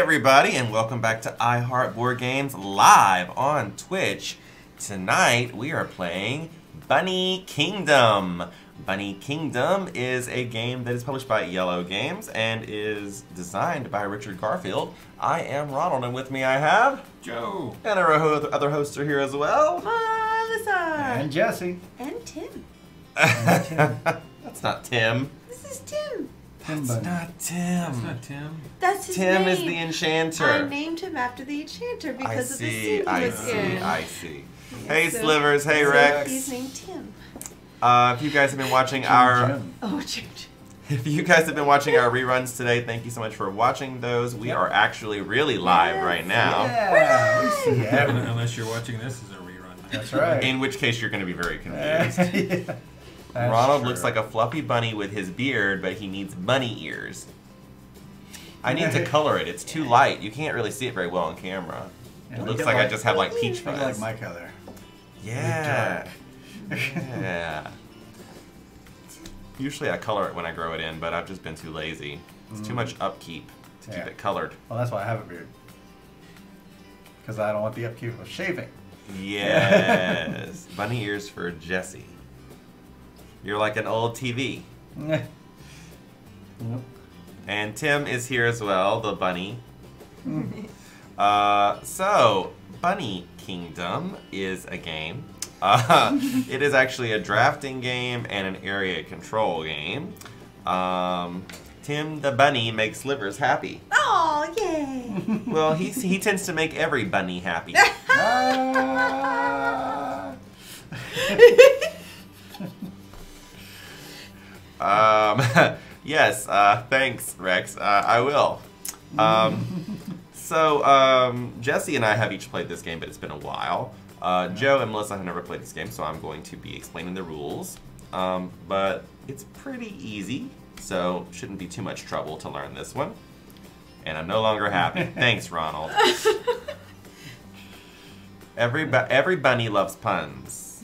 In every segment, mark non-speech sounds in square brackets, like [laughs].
Hey everybody, and welcome back to iHeart Board Games live on Twitch. Tonight we are playing Bunny Kingdom. Bunny Kingdom is a game that is published by IELLO Games and is designed by Richard Garfield. I am Ronald, and with me I have Joe. and our other hosts are here as well. Melissa. And Jesse. And Tim. [laughs] That's not Tim. This is Tim. Tim That's Bunny. not Tim. That's not Tim. That's his Tim name. is the enchanter. I named him after the enchanter I because of the see, suit he I was see, in. I see. Yeah, Hey so- Slivers, hey so Rex. He's named Tim. Uh, if you guys have been watching Jim our Jim. Oh, Jim. if you guys have been watching our reruns today, thank you so much for watching those. We are actually really live Yes. right now. Yeah, we Yeah, unless you're watching this as a rerun. That's right. In which case you're going to be very [laughs] Yeah, confused. That's Ronald true. looks like a fluffy bunny with his beard, but he needs bunny ears. I need to [laughs] color it. It's too light. You can't really see it very well on camera. It looks at like I just have like peach fuzz. like my color. Yeah. Yeah. [laughs] Usually I color it when I grow it in, but I've just been too lazy. It's too Mm. much upkeep to Yeah. keep it colored. Well, that's why I have a beard. Because I don't want the upkeep of shaving. Yes. [laughs] Bunny ears for Jesse. You're like an old TV. Nope. And Tim is here as well, the bunny. Uh, so, Bunny Kingdom is a game. Uh, [laughs] it is actually a drafting game and an area control game. Um, Tim the bunny makes Slivers happy. Oh, yay. [laughs] Well, he, he tends to make every bunny happy. [laughs] Ah. Um, [laughs] yes, uh, thanks, Rex. Uh, I will. Um, [laughs] so, um, Jesse and I have each played this game, but it's been a while. Uh, Joe and Melissa have never played this game, so I'm going to be explaining the rules. Um, but it's pretty easy, so shouldn't be too much trouble to learn this one. And I'm no longer happy. [laughs] Thanks, Ronald. Every, every bunny loves puns.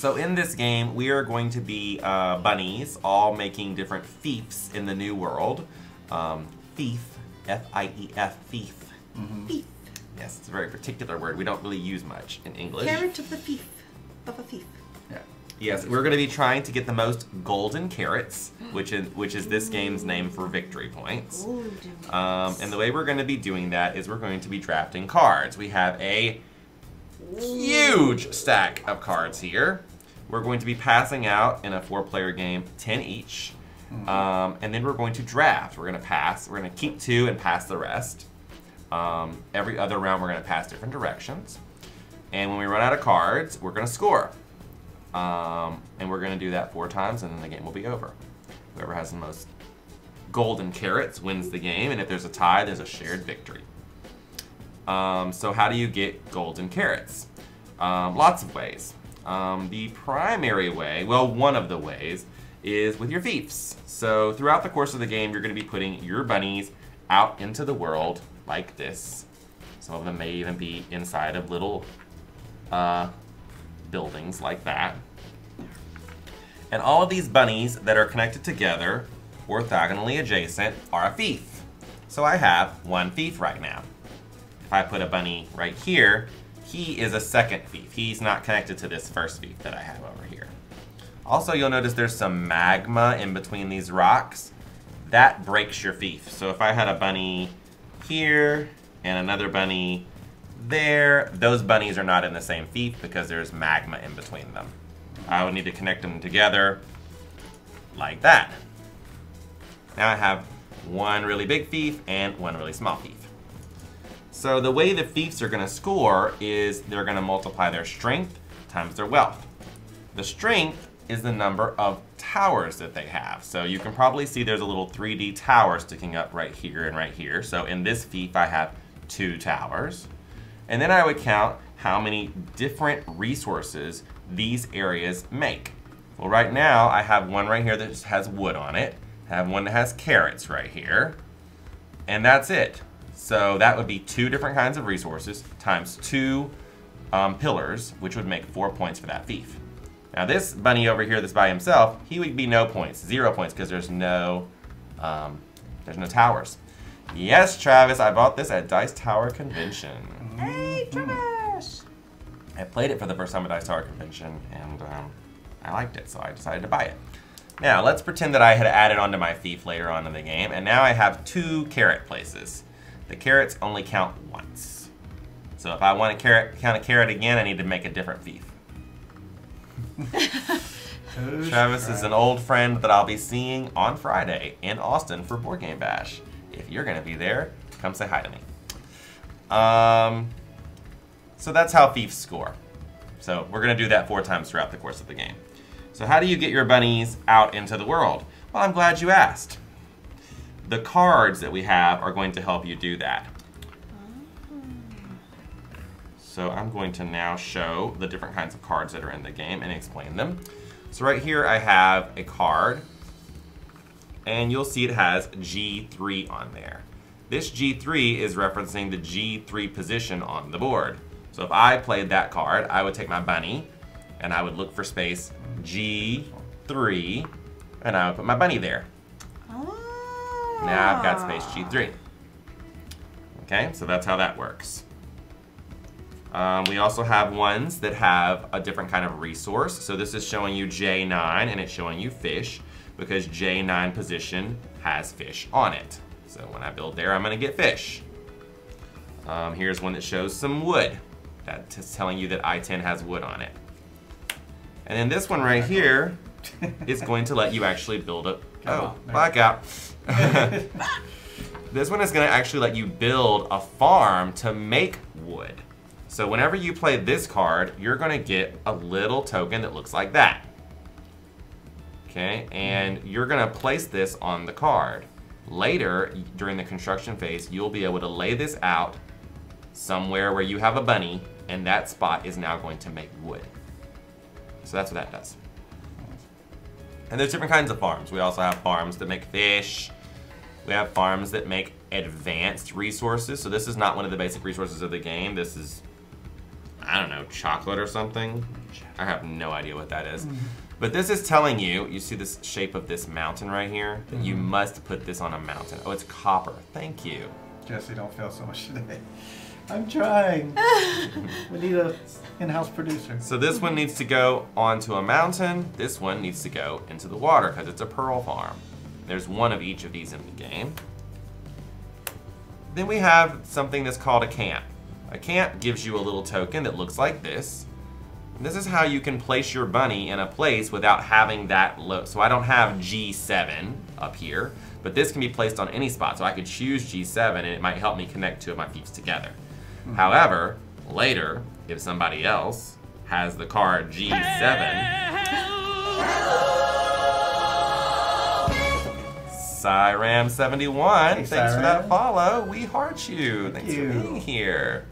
So in this game, we are going to be uh, bunnies, all making different fiefs in the new world. Um, fief, F-I-E-F, fief. Thief. Yes, it's a very particular word. We don't really use much in English. Carrot of the thief. Of a thief. yeah. Yes, we're going to be trying to get the most golden carrots, which is which is this game's name for victory points. Golden Um, and the way we're going to be doing that is we're going to be drafting cards. We have a huge stack of cards here. We're going to be passing out in a four-player game, 10 each. Um, and then we're going to draft. We're going to pass. We're going to keep two and pass the rest. Um, every other round, we're going to pass different directions. And when we run out of cards, we're going to score. Um, and we're going to do that four times, and then the game will be over. Whoever has the most golden carrots wins the game, and if there's a tie, there's a shared victory. Um, so how do you get golden carrots? Um, lots of ways. Um, the primary way, well, one of the ways, is with your fiefs. So throughout the course of the game, you're going to be putting your bunnies out into the world like this. Some of them may even be inside of little uh, buildings like that. And all of these bunnies that are connected together, orthogonally adjacent, are a fief. So I have one fief right now. If I put a bunny right here, he is a second fief. He's not connected to this first fief that I have over here. Also, you'll notice there's some magma in between these rocks. That breaks your fief. So if I had a bunny here and another bunny there, those bunnies are not in the same fief because there's magma in between them. I would need to connect them together like that. Now I have one really big fief and one really small fief. So the way the fiefs are going to score is they're going to multiply their strength times their wealth. The strength is the number of towers that they have. So you can probably see there's a little 3D tower sticking up right here and right here. So in this fief I have two towers. And then I would count how many different resources these areas make. Well, right now I have one right here that just has wood on it. I have one that has carrots right here. And that's it. So that would be two different kinds of resources times two um, pillars, which would make four points for that fief. Now this bunny over here that's by himself, he would be no points, zero points, because there's no Um, there's no towers. Yes, Travis, I bought this at Dice Tower Convention. Hey, Travis! I played it for the first time at Dice Tower Convention, and um, I liked it, so I decided to buy it. Now, let's pretend that I had added onto my fief later on in the game, and now I have two carrot places. The carrots only count once. So if I want to carrot, count a carrot again, I need to make a different fief. [laughs] Travis is an old friend that I'll be seeing on Friday in Austin for Board Game Bash. If you're going to be there, come say hi to me. Um, so that's how thieves score. So we're going to do that four times throughout the course of the game. So how do you get your bunnies out into the world? Well, I'm glad you asked. The cards that we have are going to help you do that. So I'm going to now show the different kinds of cards that are in the game and explain them. So right here I have a card and you'll see it has G3 on there. This G3 is referencing the G3 position on the board. So if I played that card, I would take my bunny and I would look for space G3 and I would put my bunny there. Now I've got space G3. Okay, so that's how that works. Um, we also have ones that have a different kind of resource. So this is showing you J9 and it's showing you fish because J9 position has fish on it. So when I build there, I'm gonna get fish. Um, here's one that shows some wood. That's telling you that I-10 has wood on it. And then this one right here [laughs] is going to let you actually build a, Come oh, on, there. blackout. [laughs] this one is going to actually let you build a farm to make wood. So whenever you play this card, you're going to get a little token that looks like that. Okay, and you're going to place this on the card. Later, during the construction phase, you'll be able to lay this out somewhere where you have a bunny, and that spot is now going to make wood. So that's what that does. And there's different kinds of farms. We also have farms that make fish. We have farms that make advanced resources. So this is not one of the basic resources of the game. This is, I don't know, chocolate or something. I have no idea what that is. But this is telling you, you see this shape of this mountain right here? That you mm-hmm. must put this on a mountain. Oh, it's copper. Thank you. Jesse, don't fail so much today. I'm trying. [laughs] we need a in-house producer. So this one needs to go onto a mountain. This one needs to go into the water because it's a pearl farm. There's one of each of these in the game. Then we have something that's called a camp. A camp gives you a little token that looks like this. And this is how you can place your bunny in a place without having that low. So I don't have G7 up here, but this can be placed on any spot. So I could choose G7 and it might help me connect two of my thieves together. Hmm. However, later, if somebody else has the card G7, Cyram71, Hey, thanks for that follow. We heart you. Thank thanks you. for being here.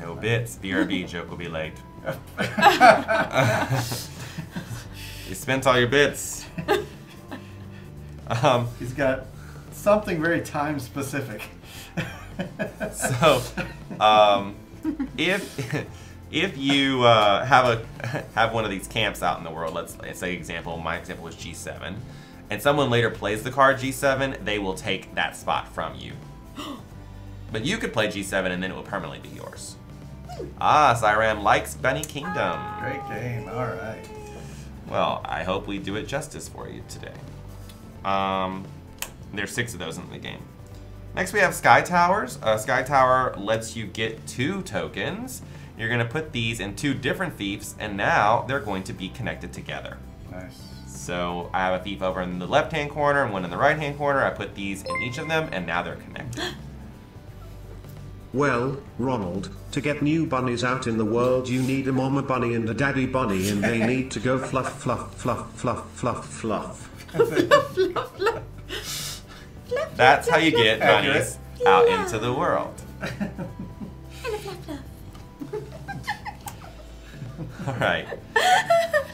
No bits. BRB [laughs] joke will be late. [laughs] you spent all your bits. [laughs] Um, He's got something very time specific. so, um, if if you uh, have a [laughs] have one of these camps out in the world, let's, let's say example, my example was G7, and someone later plays the card G7, they will take that spot from you. [gasps] But you could play G7 and then it will permanently be yours. Ah, Cyram likes Bunny Kingdom. Great game. All right. Well, I hope we do it justice for you today. Um, there's six of those in the game. Next, we have Sky Towers. Uh, Sky Tower lets you get two tokens. You're going to put these in two different thieves, and now they're going to be connected together. Nice. So I have a fief over in the left-hand corner and one in the right-hand corner. I put these in each of them, and now they're connected. [gasps] Well, Ronald, to get new bunnies out in the world you need a mama bunny and a daddy bunny and they need to go fluff fluff fluff fluff fluff fluff. fluff, fluff, fluff. That's how you get bunnies out into the world. [laughs] All right.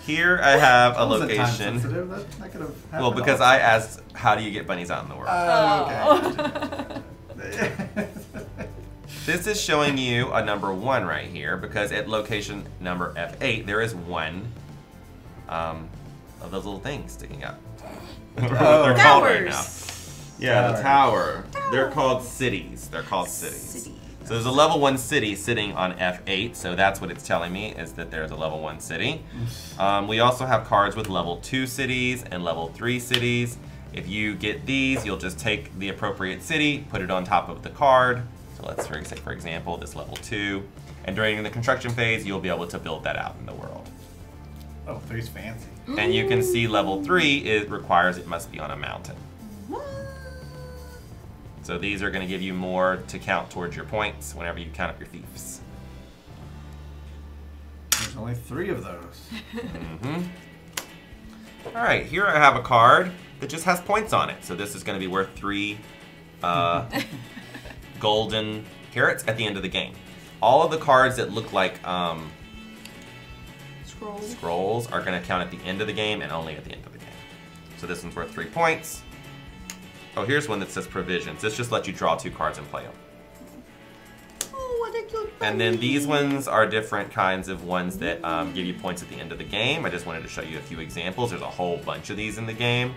Here I have a That wasn't time location. That, that could have Well, because all- I asked, how do you get bunnies out in the world? Oh, okay. [laughs] this is showing you a number one right here because at location number F8 there is one um, of those little things sticking up. [laughs] Oh. They're called right now. Towers. Yeah, the Towers. tower. They're called cities. They're called cities. City. So there's a level one city sitting on F8. So that's what it's telling me is that there's a level one city. Um, we also have cards with level two cities and level three cities. If you get these, you'll just take the appropriate city, put it on top of the card. So let's for ex- for example, this level two. And during the construction phase, you'll be able to build that out in the world. Oh, three's fancy. And you can see level three it requires it must be on a mountain. So these are going to give you more to count towards your points whenever you count up your thieves. There's only three of those. [laughs] hmm All right, here I have a card that just has points on it. So this is going to be worth three uh, [laughs] golden carrots at the end of the game. All of the cards that look like um, Scroll. scrolls are going to count at the end of the game and only at the end of the game. So this one's worth three points. Oh, here's one that says provisions. This just lets you draw two cards and play them. Oh, what a cute And then these ones are different kinds of ones that um, give you points at the end of the game. I just wanted to show you a few examples. There's a whole bunch of these in the game.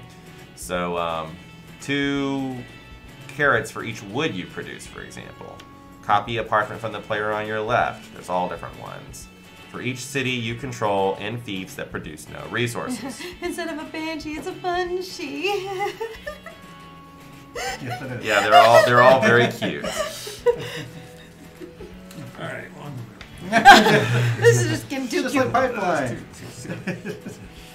So, um, two carrots for each wood you produce, for example. Copy apartment from the player on your left. There's all different ones. For each city you control and thieves that produce no resources. [laughs] Instead of a banshee, it's a bunshee. [laughs] Yes, it is. yeah, they're all they're all very cute. All right, on [laughs] this is just getting too Just cute. like pipeline.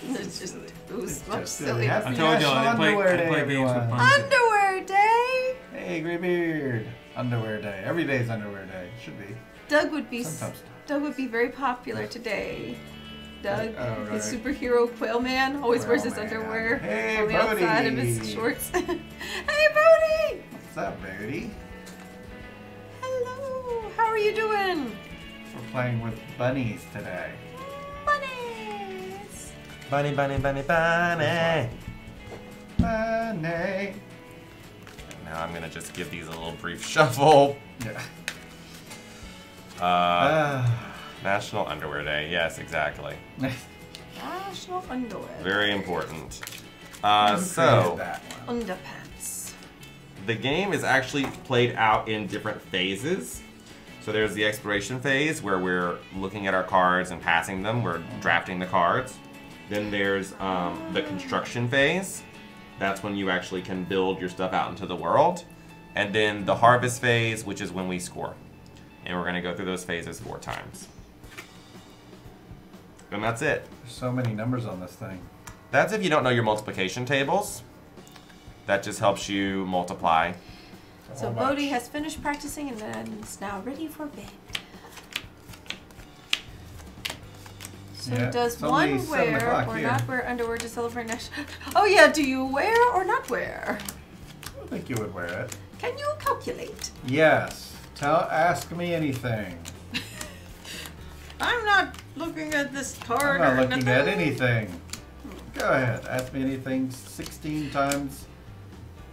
It's just it was much Just silly. I told y'all, I play- I Underwear Day, play games with everyone. Underwear day. Hey, Greybeard. Underwear Day. Every day's Underwear Day. Should be. Doug would be Sometimes. Doug would be very popular today. Doug, Oh, his superhero Quail Man, always Quail wears his Man. underwear Hey, on the outside of his shorts. [laughs] hey, Bodie! What's up, Verity? Hello. How are you doing? We're playing with bunnies today. Bunnies. Bunny, bunny, bunny, bunny. Bunny. Now I'm gonna just give these a little brief shuffle. Yeah. Uh, Ah. National Underwear Day. Yes, exactly. National underwear. Very important. Uh, so that? Underpants. the game is actually played out in different phases. So there's the exploration phase where we're looking at our cards and passing them. We're drafting the cards. Then there's um, the construction phase. That's when you actually can build your stuff out into the world. And then the harvest phase, which is when we score. And we're going to go through those phases four times. And that's it. There's so many numbers on this thing. That's if you don't know your multiplication tables. That just helps you multiply. So How Bodhi has finished practicing and then is now ready for bed. So Yeah, does one wear or here. not wear underwear to celebrate national? [laughs] Oh yeah, do you wear or not wear? I think you would wear it. Can you calculate? Yes. Tell. Ask me anything. I'm not looking at this card. I'm not or looking nothing. at anything. Go ahead. Ask me anything. 16 times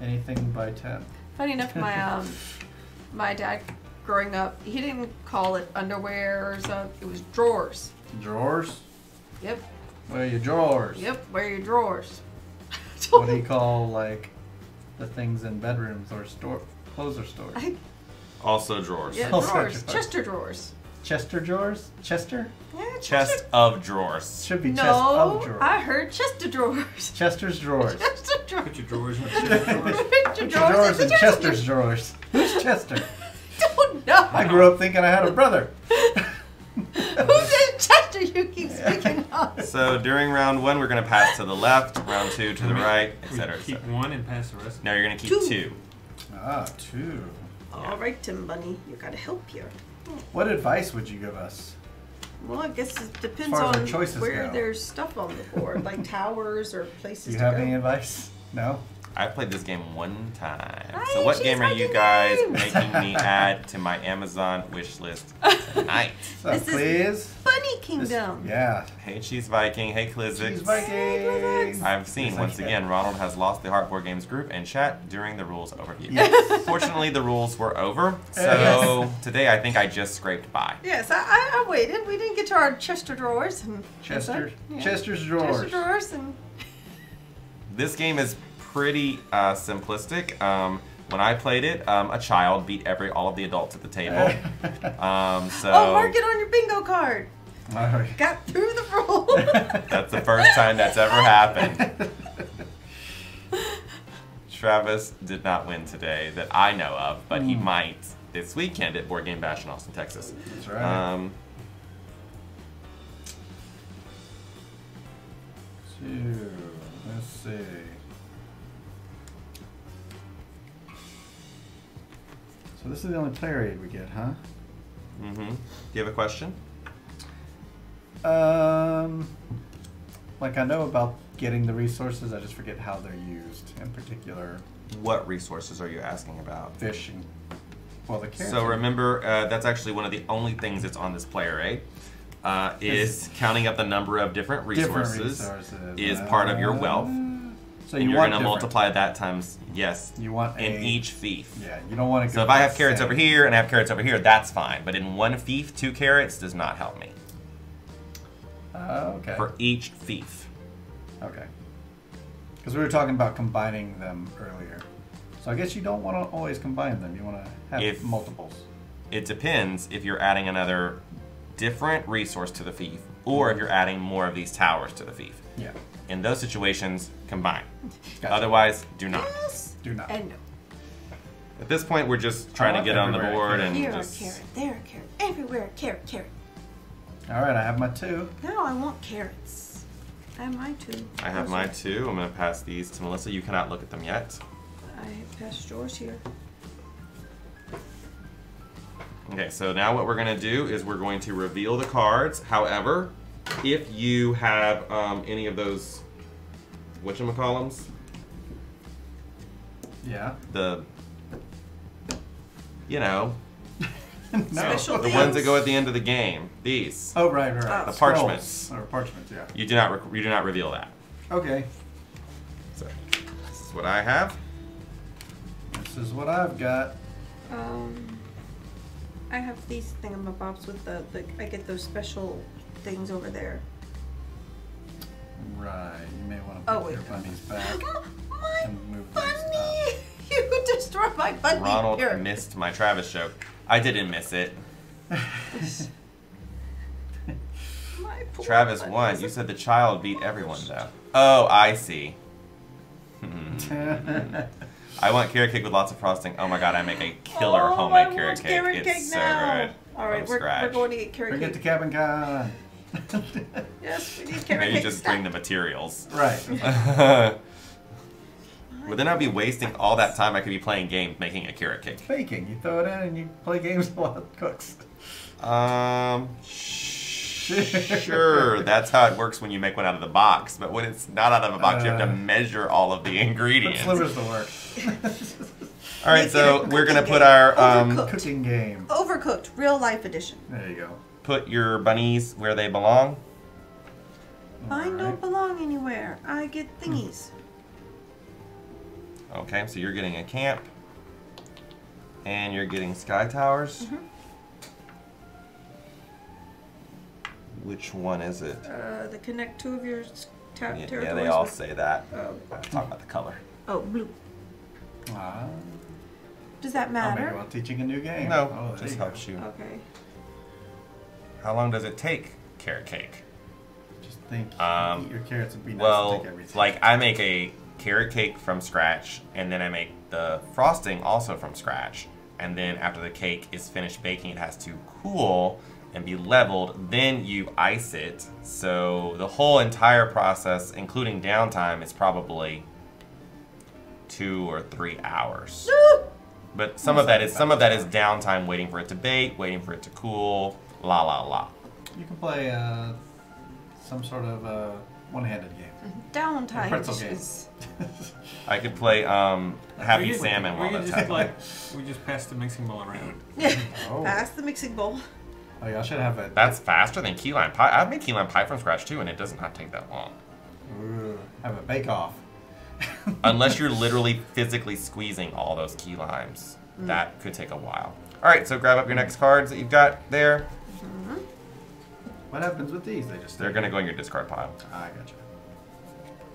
anything by 10. Funny enough, my [laughs] um, my dad growing up, he didn't call it underwear or something. It was drawers. Drawers? Yep, Where are your drawers? yep. Wear your drawers. [laughs] What do you call, like, the things in bedrooms or store clothes or stores? I, Also drawers. yeah, Also drawers. drawers. Chester drawers. Chester drawers? Chester? Yeah, Chest of drawers. Should be No, chest of drawers. I heard Chester drawers. Chester's drawers. Chester drawers. Put your drawers in the [laughs] drawers. Put Put your your drawers in in the Chester's drawers. Who's Chester? [laughs] Don't know. I grew up thinking I had a brother. [laughs] Who's in Chester you keep speaking of? So during round one, we're going to pass to the left, round two to the right, We etc. keep etc. one and pass the rest. Now you're going to keep Two. two. Ah, two. All right, Tim Bunny, you gotta help here. What advice would you give us? Well, I guess it depends on where go. there's stuff on the board, like towers or places Do you to have go. any advice? No? I played this game one time. Hi, so what game are you guys games. making me add to my Amazon wish list tonight? [laughs] So This is- please. Bunny This- Kingdom. yeah. Hey Cheese Viking, hey Klizzix. Cheese Vikings. I've seen once can. again Ronald has lost the Heart Board Games group and chat during the rules overview. Yes. [laughs] Fortunately, the rules were over, so Yes. today I think I just scraped by. Yes, I, I, I waited. We didn't get to our Chester drawers. And Chester. Yeah. Chester's drawers. Chester drawers and This game is pretty uh, simplistic. Um, when I played it, um, a child beat every all of the adults at the table. [laughs] Um, so oh, mark it on your bingo card. All right. Got through the rule. [laughs] that's the first time that's ever happened. [laughs] Travis did not win today that I know of, but he might this weekend at Board Game Bash in Austin, Texas. That's right. Um, Two. Let's see. So this is the only player aid we get, huh? Mm-hmm. Do you have a question? Um, like I know about getting the resources, I just forget how they're used. In particular, What resources are you asking about? fishing. Well, the carrots. So remember, uh, that's actually one of the only things that's on this player aid. Uh, is counting up the number of different resources, different resources is part of your wealth, Uh, So and you you're want going to multiply that times yes You want in a, each fief. Yeah, you don't want to. So if I have carrots over here and I have carrots over here, that's fine. But in one fief, two carrots does not help me Uh, okay. for each fief. Okay. Because we were talking about combining them earlier. So I guess you don't want to always combine them. You want to have If- multiples. It depends if you're adding another different resource to the fief, or if you're adding more of these towers to the fief. Yeah. In those situations, combine. Gotcha. Otherwise, do not. yes. Do not. And no. At this point, we're just trying I to oh, get on the board and Here a just. carrot. There a carrot. Everywhere a carrot. Carrot. All right, I have my two. Now I want carrots. I have my two. I have mine two. I'm going to pass these to Melissa. You cannot look at them yet. I passed yours here. Okay, so now what we're going to do is we're going to reveal the cards. However, if you have um, any of those whatchamacallums, Yeah. the, you know, [laughs] no. Special the ones that go at the end of the game, these, Oh, right, right, right. The Scrolls. parchments. Or parchments, yeah. you do not rec- you do not reveal that. Okay. So this is what I have. This is what I've got. Um, I have these thingamabobs with the, the. I get those special things over there. Right. You may want to oh, put Oh, wait. your bunnies back. [gasps] My And move bunny! [laughs] You destroyed my bunny. Ronald Here. missed my Travis joke. I didn't miss it. [laughs] My poor Travis bunny. won. You said the child beat everyone though. Oh, I see. [laughs] I want carrot cake with lots of frosting. Oh my god, I make a killer oh, homemade I carrot want cake. Carrot it's cake so now. good. All right, From we're, we're going to get carrot Bring it cake. to get the Cabin Con. Yes, we need carrot Maybe cake. just Stop. bring the materials. right. but then I'd be wasting all that time I could be playing games making a carrot cake. Baking. You throw it in and you play games [laughs] while it cooks. Um, sure. That's how it works when you make one out of the box. But when it's not out of a box, you have to Uh, measure all of the Put ingredients. slivers to work. All right, Make so we're gonna cooking put game. our um, Overcooked. Cooking game. Overcooked, real life edition. There you go. Put your bunnies where they belong. I don't belong anywhere. I get thingies. Okay, so you're getting a camp, and you're getting sky towers. Mhm. Which one is it? Uh, the connect two of your s- ta- Yeah, territories. yeah, they all with- say that. Oh. Talk about the color. oh, blue. Ah. Does that matter? Oh, maybe matter? while teaching a new game. No, oh, there just you go. helps you. Okay. How long does it take carrot cake? Just think. Um, eat your carrots would be nice to Well, take everything. like I make a carrot cake from scratch, and then I make the frosting also from scratch. And then after the cake is finished baking, it has to cool and be leveled. Then you ice it. So the whole entire process, including downtime, is probably two or three hours. But some of that is some of that is downtime, waiting for it to bake, waiting for it to cool. La la la. You can play uh, some sort of uh, one-handed game. Downtime Pretzel dishes. I could play um, Happy We Salmon we while could that's just happening. like we just pass the mixing bowl around. [laughs] Oh. Pass the mixing bowl. Oh, y'all should have a That's faster than key lime pie. I've made key lime pie from scratch too, and it does not take that long. Ooh, have a bake off. [laughs] Unless you're literally physically squeezing all those key limes. That could take a while. All right, so grab up your next cards that you've got there. What happens with these? They just They're going to go in your discard pile. Ah, I gotcha.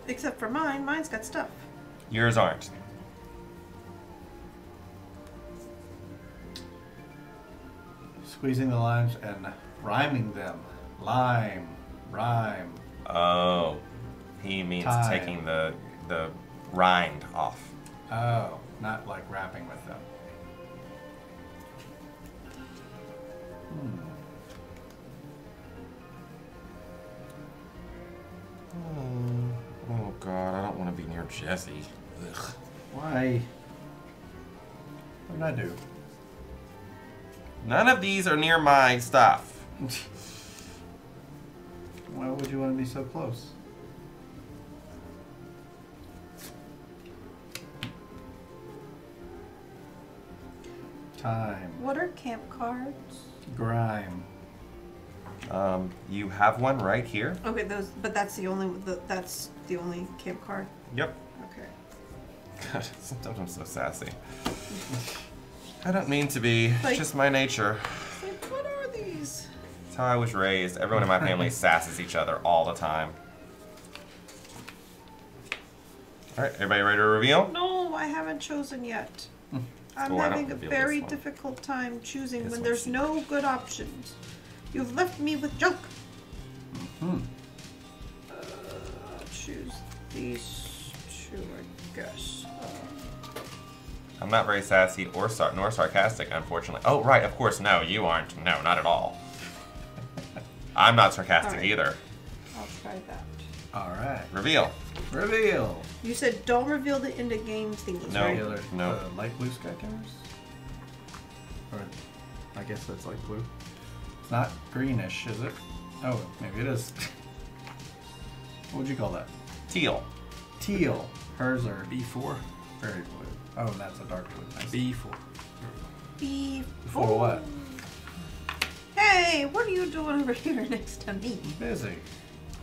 Except for mine. Mine's got stuff. Yours aren't. Squeezing the limes and rhyming them. Lime, rhyme. Oh, he means Time. taking the the rind off. Oh, not like rapping with them. Hmm. Hmm. Oh God, I don't want to be near Jesse. Ugh. Why? What did I do? None of these are near my stuff. [laughs] Why would you want to be so close? Time. What are camp cards? Grime. Um, you have one right here. Okay, those. But that's the only. The, that's the only camp card. Yep. Okay. God, [laughs] sometimes I'm so sassy. I don't mean to be. It's just my nature. Like, what are these? It's how I was raised. Everyone in my family [laughs] sasses each other all the time. All right, everybody ready to reveal? No, I haven't chosen yet. I'm Oh, having a very difficult time choosing This when there's no good options. You've left me with junk. Hmm. Uh, choose these two, I guess. Uh, I'm not very sassy or sar- nor sarcastic, unfortunately. Oh, right, of course, no, you aren't. No, not at all. [laughs] I'm not sarcastic All right. either. I'll try that. All right. Reveal. Reveal. You said don't reveal the end of game thingy. No. Regular. no. Uh, light blue sky colors. Or, I guess that's light blue. It's not greenish, is it? Oh, maybe it is. [laughs] what would you call that? Teal. Teal. Hers are B4. very blue. Oh, and that's a dark blue. Nice. B4. Be For what? Hey, what are you doing over [laughs] here next to me? Busy.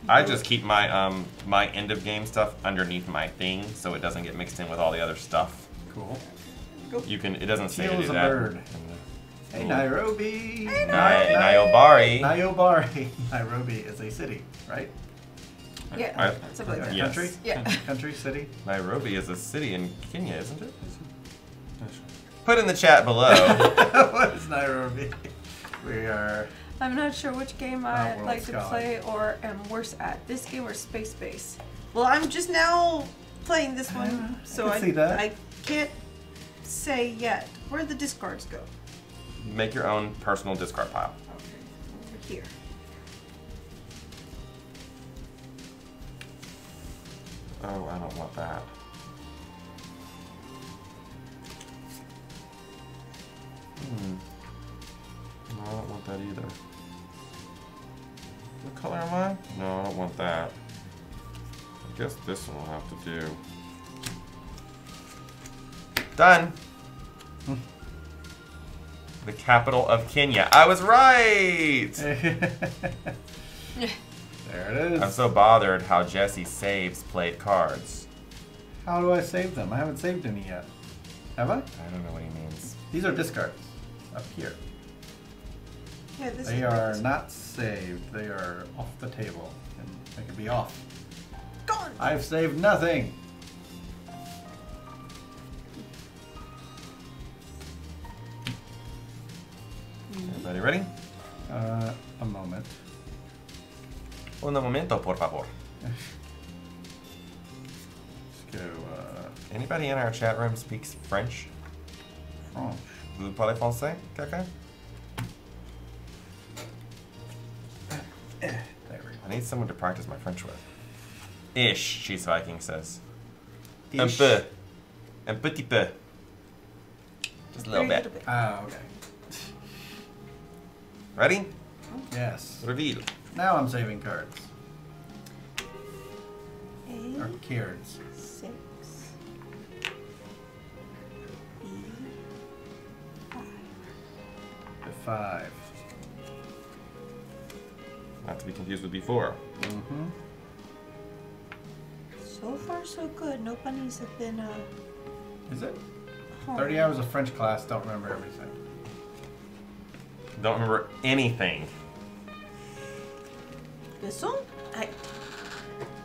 I just keep my um my end of game stuff underneath my thing so it doesn't get mixed in with all the other stuff. Cool. You can it doesn't say to Teal do is a that. bird. Hey, Nairobi. Hey, Ni- Niobari. Niobari. [laughs] Nairobi is a city, right? Yeah, I- something like A that. Yes. Country? Yeah. [laughs] Country, city? Nairobi is a city in Kenya, isn't it? Put in the chat below. [laughs] what is Nairobi? We are. I'm not sure which game I World like to Sky. play or am worse at. This game or Space Base. Well, I'm just now playing this one, Uh, I so can I, see that. I can't say yet. Where the discards go? Make your own personal discard pile. Okay, over here. Oh, I don't want that. Hmm. No, I don't want that either. What color am I? No, I don't want that. I guess this one will have to do. Done. The capital of Kenya. I was right! [laughs] there it is. I'm so bothered how Jesse saves played cards. How do I save them? I haven't saved any yet. Have I? I don't know what he means. These are discards up here. Yeah, this They is are right. not saved. They are off the table. And they can be off. gone. I've saved nothing. Everybody ready? Uh, a moment. Un momento, por favor. Let's go, uh, Anybody in our chat room speaks French? French. Vous parlez français, quelqu'un? There we I need someone to practice my French with. Ish, Cheese Viking says. go. Un peu. Un petit peu. Just a little Very bit. Ah, okay. Ready? Yes. Reveal. Now I'm saving cards. A Or cards. six. B five. The five. Not to be confused with before. Mm-hmm. So far, so good. No bunnies have been uh, Is it? home. 30 hours of French class, don't remember everything. Don't remember anything. This one? I.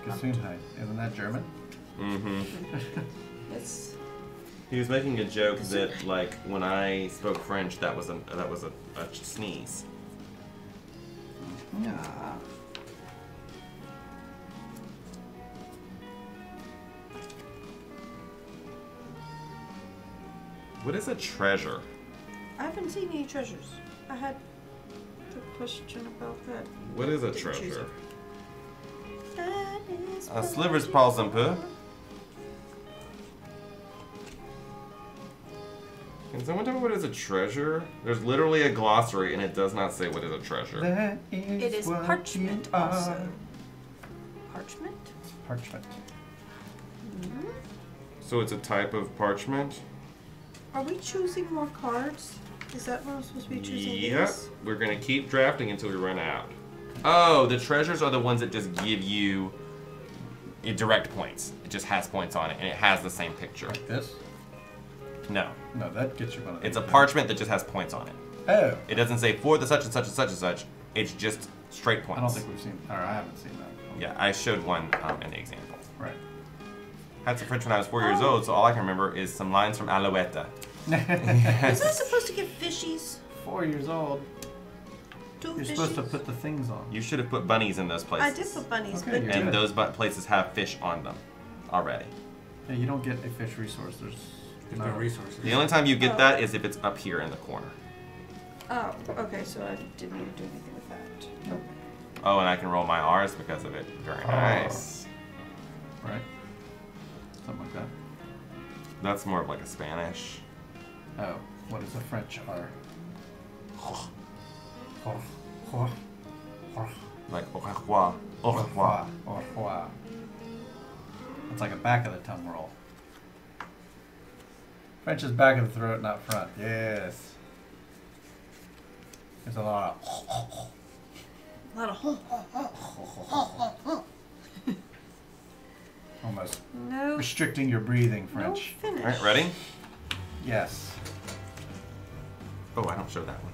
Gesundheit. Isn't that German? Mm-hmm. [laughs] It's. He was making a joke that, like, when I spoke French, that was a that was a, a sneeze. Uh, What is a treasure? I haven't seen any treasures. I had a question about that. What is a Didn't treasure? it. That is Uh, slivers you pause un peu. want. Can someone tell me what is a treasure? There's literally a glossary, and it does not say what is a treasure. That is It is parchment you are. also. Parchment? Parchment. Mhm. So it's a type of parchment. Are we choosing more cards? Is that what I'm supposed to be choosing? Yep. these? We're gonna keep drafting until we run out. Oh, the treasures are the ones that just give you direct points. It just has points on it, and it has the same picture. Like this? No, No, that gets you one of it's a parchment that just has points on it. Oh. It doesn't say for the such and such and such and such. It's just straight points. I don't think we've seen, or I haven't seen that. Yeah, I showed one um, in the example. Right. Had some French when I was four years old, so all I can remember is some lines from Alouette. [laughs] Was I supposed to get fishies? Four years old. Two You're fishies? supposed to put the things on. You should have put bunnies in those places. I did put bunnies, Okay, but and good. those places have fish on them already. Yeah, you don't get a fish resource. There's There's no resources. The only time you get Oh. that is if it's up here in the corner. oh, okay. So I didn't need to do anything with that. Nope. Oh, and I can roll my R's because of it. Very Oh. nice. Right. Something like that. That's more of like a Spanish. Oh, what is a French R? Like au revoir. Au revoir. Au revoir. It's like a back of the tongue roll. French is back of the throat, not front. Yes. There's a lot of. A lot of Almost no, restricting your breathing, no French. finish. Alright, ready? Yes. Oh, I don't show that one.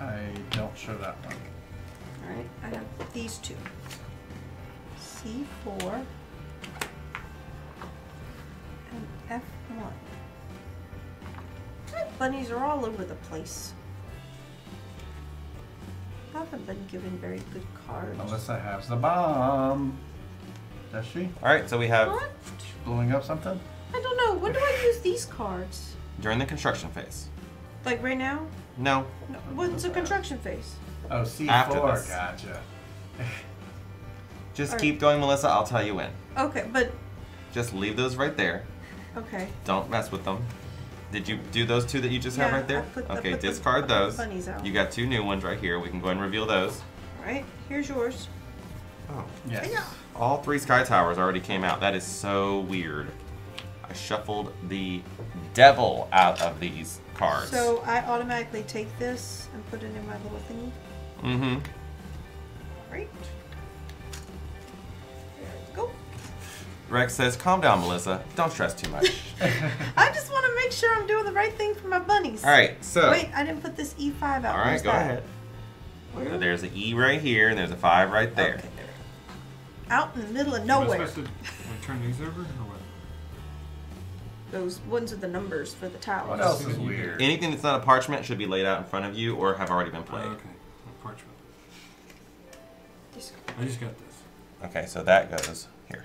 I don't show that one. All right, I have these two. C four and F one. My bunnies are all over the place. I haven't been given very good cards. Melissa has the bomb. Does she? Alright, so we have What? Blowing up something? I don't know. When do I use these cards? during the construction phase. Like right now? No. No. What's the construction phase? Oh, C4. After this. Gotcha. Just Alright. keep going, Melissa. I'll tell you when. Okay, but Just leave those right there. okay. Don't mess with them. Did you do those two that you just have right there? I put the- okay, put the- discard put the those. bunnies out. You got two new ones right here. We can go ahead and reveal those. All right, here's yours. Oh. Yes. Yeah. All three Sky Towers already came out. That is so weird. I shuffled the devil out of these cards. So I automatically take this and put it in my little thingy. Mm-hmm. Right. There we go. Rex says, calm down, Melissa. Don't stress too much. [laughs] I just want to make sure I'm doing the right thing for my bunnies. All right, so. Wait, I didn't put this E5 out. All right, Where's go that? ahead. Where? So there's an E right here, and there's a five right there. Okay, there we go. Out in the middle of Am I nowhere. supposed to like, turn these over or what? Those ones are the numbers for the towers. What oh, else is weird? Anything that's not a parchment should be laid out in front of you or have already been Oh, played. okay. Parchment. I just got this. Okay, so that goes here.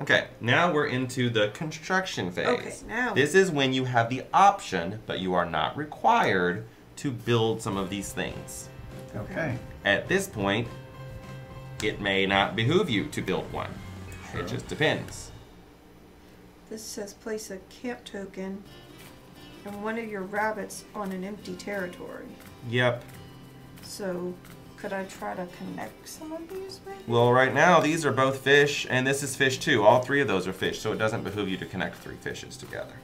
Okay, now we're into the construction phase. Okay, now- This is when you have the option, but you are not required to build some of these things. Okay. At this point, it may not behoove you to build one. It just depends. This says place a camp token and one of your rabbits on an empty territory. Yep. So Could I try to connect some of these maybe? Well, right now these are both fish, and this is fish too. All three of those are fish, so it doesn't behoove you to connect three fishes together.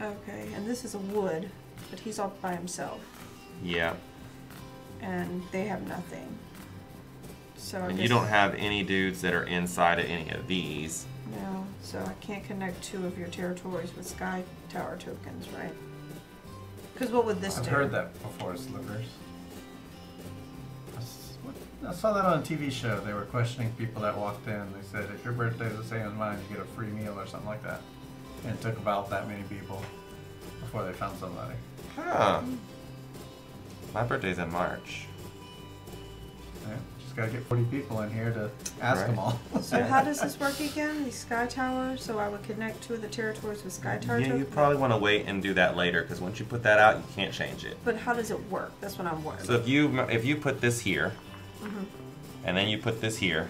Okay, and this is a wood, but he's all by himself, Yeah, and they have nothing. So and you don't have any dudes that are inside of any of these. No. So I can't connect two of your territories with Sky Tower tokens, right? Because what would this do? I've do? heard that before, Slivers. I s- what- I saw that on a TV show. They were questioning people that walked in. They said, if your birthday's the same as mine, you get a free meal or something like that. And it took about that many people before they found somebody. Huh. My birthday's in March. Yeah, just gotta get 40 people in here to ask them all. So [laughs] how does this work again? The Sky Tower. So I would connect two of the territories with Sky Tower Yeah, you probably want to wait and do that later because once you put that out, you can't change it. But how does it work? That's what I'm worried. So if you if you put this here, Mhm. and then you put this here,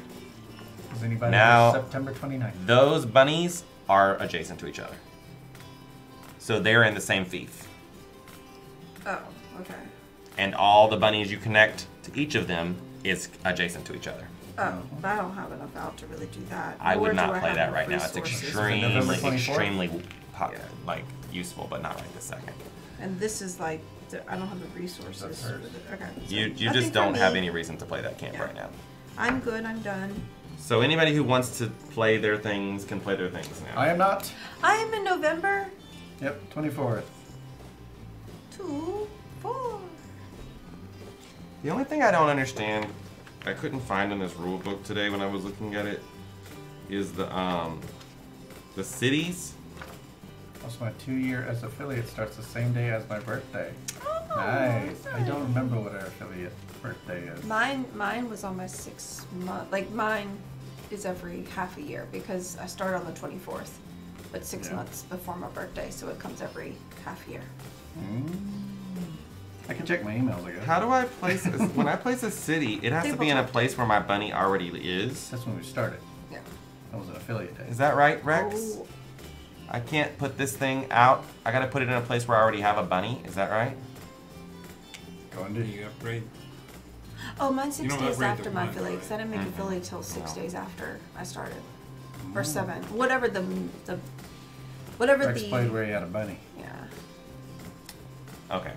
Does anybody Now- September 29th? those bunnies are adjacent to each other. So they're in the same fief. Oh, okay. And all the bunnies you connect to each of them is adjacent to each other. Oh, but I don't have enough out to really do that. I Nor would do not play have that enough right now. It's resources. November extremely, 24th? extremely po- Yeah. like useful, but not right this second. And this is like, the- I don't have the resources. That's hers. with. Okay. so You you nothing just for don't have me. any reason to play that camp Yeah. right now. I'm good. I'm done. So anybody who wants to play their things can play their things now. I am not. I am in November. Yep, 24th. Two, four. The only thing I don't understand, I couldn't find in this rule book today when I was looking at it, is the um the cities. Also, my two year as affiliate starts the same day as my birthday. Oh, Nice. I don't remember what our affiliate birthday is. Mine, mine was on my six month. Like mine is every half a year because I start on the 24th, but six Yeah. months before my birthday, so it comes every half year. Mm. I can check my emails, I guess. How do I place this? when I place a city, it has to be in a place where my bunny already is. That's when we started. Yeah. That was an affiliate day. Is that right, Rex? Oh, I can't put this thing out. I gotta put it in a place where I already have a bunny. Is that right? Go and Do do you upgrade? oh, mine's six days after my affiliate because I didn't make Mhm. affiliate till six No. days after I started, Mm. or seven, whatever the the whatever Rex the played where he had a bunny. yeah. Okay.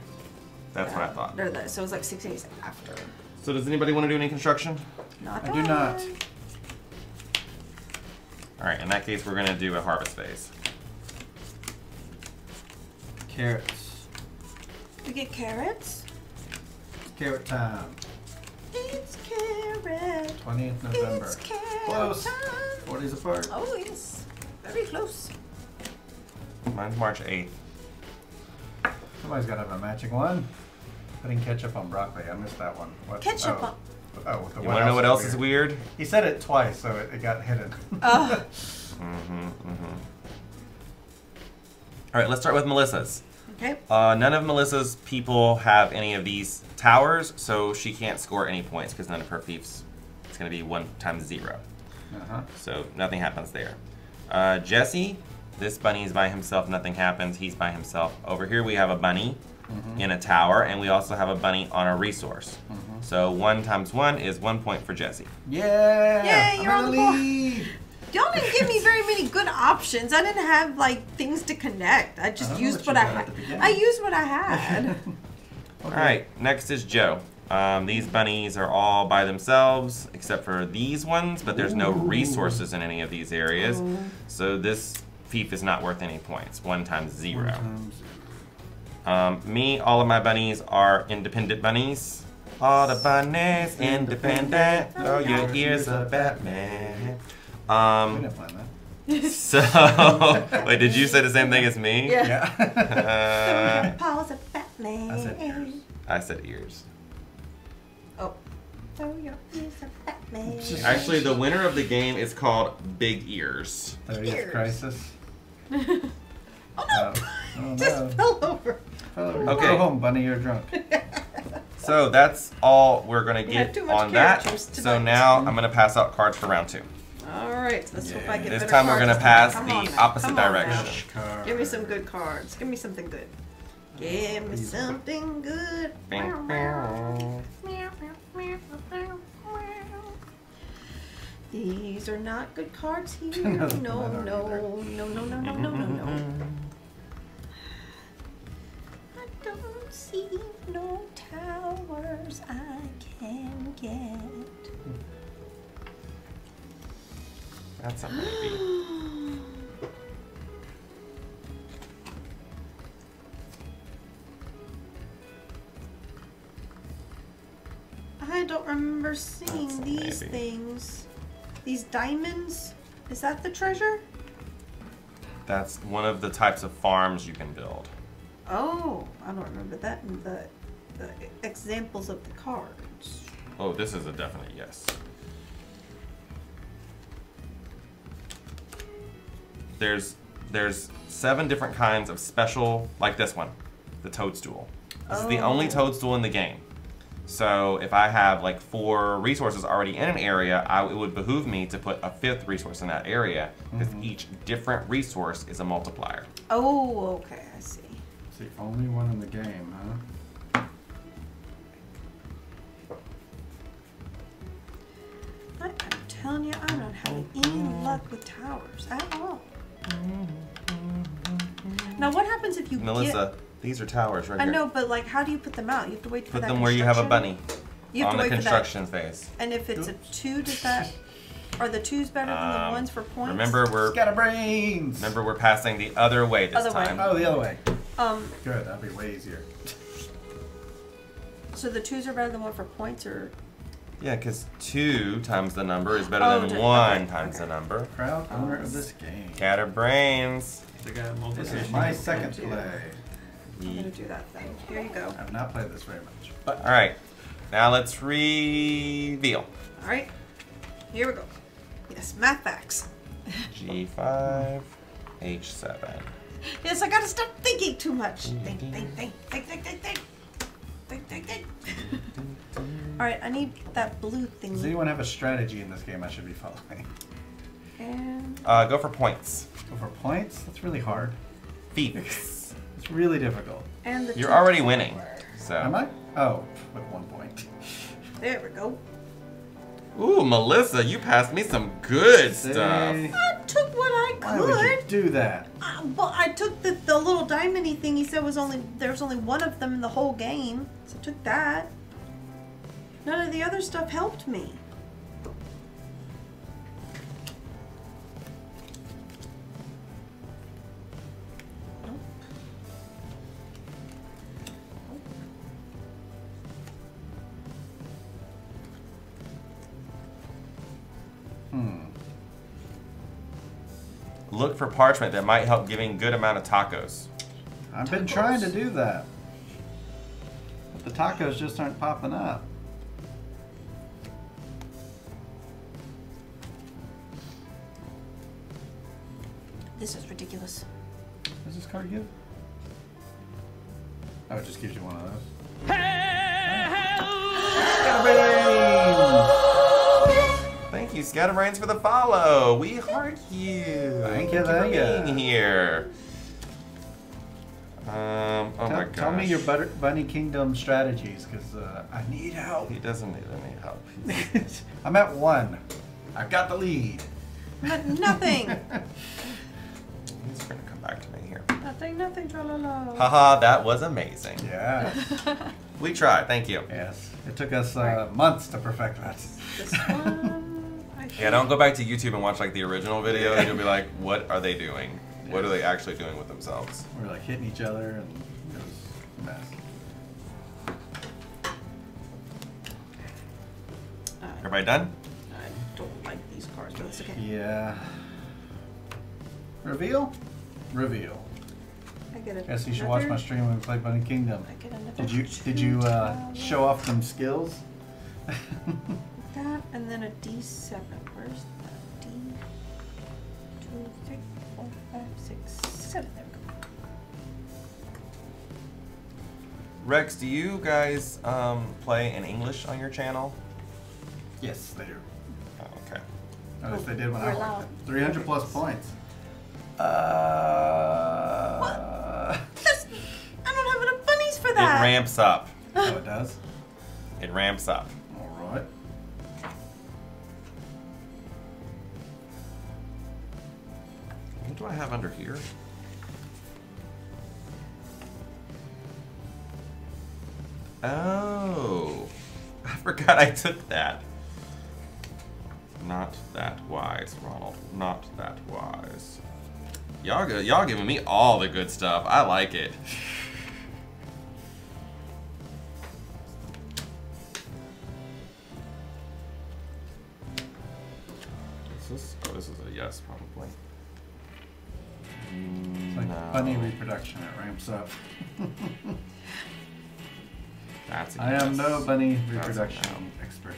That's what I thought. Or the- so it was like six days after. So does anybody want to do any construction? Not I do not. All right. In that case, we're gonna do a harvest phase. Carrots. We get carrots. Carrot time. It's carrot. 20th November. It's carrot Close. time. Four days apart. Oh yes, very close. Mine's March 8th. Somebody's got to have a matching one. Putting ketchup on broccoli. I missed that one. What? Ketchup oh. on- Oh, the You want to know what else is weird? He said it twice, so it, it got hidden. Uh, [laughs] Mm-hmm. Mm-hmm. All right. Let's start with Melissa's. okay. Uh, none of Melissa's people have any of these towers, so she can't score any points because none of her fiefs. It's going to be one times zero. uh-huh. So nothing happens there. Uh, Jesse, this bunny is by himself. Nothing happens. He's by himself. Over here we have a bunny Mhm. in a tower, and we also have a bunny on a resource. Mhm. So one times one is one point for Jesse. Yeah! Yay, I'm you're on the the board. lead! Y'all didn't give me very many good options. I didn't have like things to connect. I I just don't used what what, I had. I used what I had. [laughs] Okay. All right, next is Joe. Um, these bunnies are all by themselves except for these ones, but there's no resources in any of these areas. Oh. So this fief is not worth any points. One times zero. One times Um, me, all of my bunnies are independent bunnies. All the bunnies independent. Throw your ears up Batman. We Um, didn't [laughs] [laughs] so, wait, did you say the same thing as me? Yeah. Yeah. [laughs] Uh, Paws of Batman. I said ears. I said ears. Oh. Throw your ears of Batman. Actually, the winner of the game is called Big Ears. 30th Ears. crisis. oh no! Oh. Oh, Just no. fell over. Oh, Okay. Go home, bunny, you're drunk. [laughs] So that's all we're gonna get too much on that. juice So tonight. now I'm gonna pass out cards for round two. All right. Let's hope I get This time we're gonna pass Come the on now. opposite Come direction. Give me some good cards. Give me something good. Give me something good. Bing, meow, These are not good cards here. [laughs] No, No, no, no, no, no, no, no, no, no. I don't see no towers I can get. Hmm. That's a. [gasps] I don't remember seeing That's these maybe. things. These diamonds? Is that the treasure? That's one of the types of farms you can build. Oh, I don't remember that in the, the examples of the cards. Oh, this is a definite yes. There's there's seven different kinds of special like this one, the toadstool. This is the only Oh. toadstool in the game. So if I have like four resources already in an area, I, it would behoove me to put a fifth resource in that area because mm-hmm. each different resource is a multiplier. Oh, okay. It's the only one in the game, huh? I, I'm telling you, I'm not having any luck with towers at all. Now, what happens if you Melissa, these are towers right get? I here. know, but like, how do you put them out? You have to wait for Put that. Put them where you have a bunny? You have on to the wait construction phase. for that. And if it's a two, does that? Are the twos better than the Um, ones for points? Remember we're Scatterbrains! remember we're passing the other way this Other way. time. Oh, the other way. Um. Good, that'd be way easier. So the twos are better than one for points, or Yeah, because two times the number is better Oh, than d- one okay, times okay. the number. Proud owner of this game. Scatterbrains. They got This multiplication. is my second play. I'm gonna do that then. Here you go. I've not played this very much. But All right, now let's reveal. All right. Here we go. Yes, math facts. G5, H7. Yes, I gotta stop thinking too much. Think, think, think, think, think, think, think. Think, think, think. [laughs] All right, I need that blue thing. does anyone have a strategy in this game I should be following? And Uh, go for points. Go for points? That's really hard. Feet. [laughs] It's really difficult. and the. You're already winning. tower. So. Am I? Oh, with one point. There we go. Ooh, Melissa, you passed me some good stuff. I took what I could. Why would you could. do that? Uh, well, I took the, the little diamondy thing. He said was only there's only one of them in the whole game, so I took that. None of the other stuff helped me. Look for parchment that might help giving good amount of tacos. I've been trying to do that. But the tacos just aren't popping up. This is ridiculous. What does this card give? Oh, it just gives you one of those. Thank you, Scatterbrains, for the follow. We heart you. Thank you, for thank you. being here. Um, oh tell, my gosh. tell me your butter, Bunny Kingdom strategies, because uh, I need help. He doesn't need any help. [laughs] I'm at one. I've got the lead. N- [laughs] nothing. He's gonna come back to me here. nothing. Nothing. Tra la la. Haha, that was amazing. Yeah. [laughs] We tried. Thank you. yes. It took us uh, months to perfect that. This Yeah, don't go back to YouTube and watch like the original video. and You'll be like, what are they doing? What are they actually doing with themselves? We're like hitting each other, and it was a mess. Uh, Everybody done? I don't like these cards, but it's okay. Yeah. Reveal? Reveal. I get it. Guess you should watch my stream when we play Bunny Kingdom. I get another. Did you did you uh, show off some skills? [laughs] That and then a D7. Where's the D? Two, three, four, five, six, seven. There we go. Rex, do you guys um, play in English on your channel? yes, they do. Oh, okay. At least they did when We're I allowed. watched it. 300 plus points. Uh, That's, [laughs] I don't have enough bunnies for that. It ramps up. Oh, it does? It ramps up. Do I have under here? Oh, [laughs] I forgot I took that. Not that wise, Ronald. Not that wise. Y'all, y'all giving me all the good stuff. I like it. [laughs] bunny reproduction, it ramps up. [laughs] That's a I am no bunny That's a reproduction expert.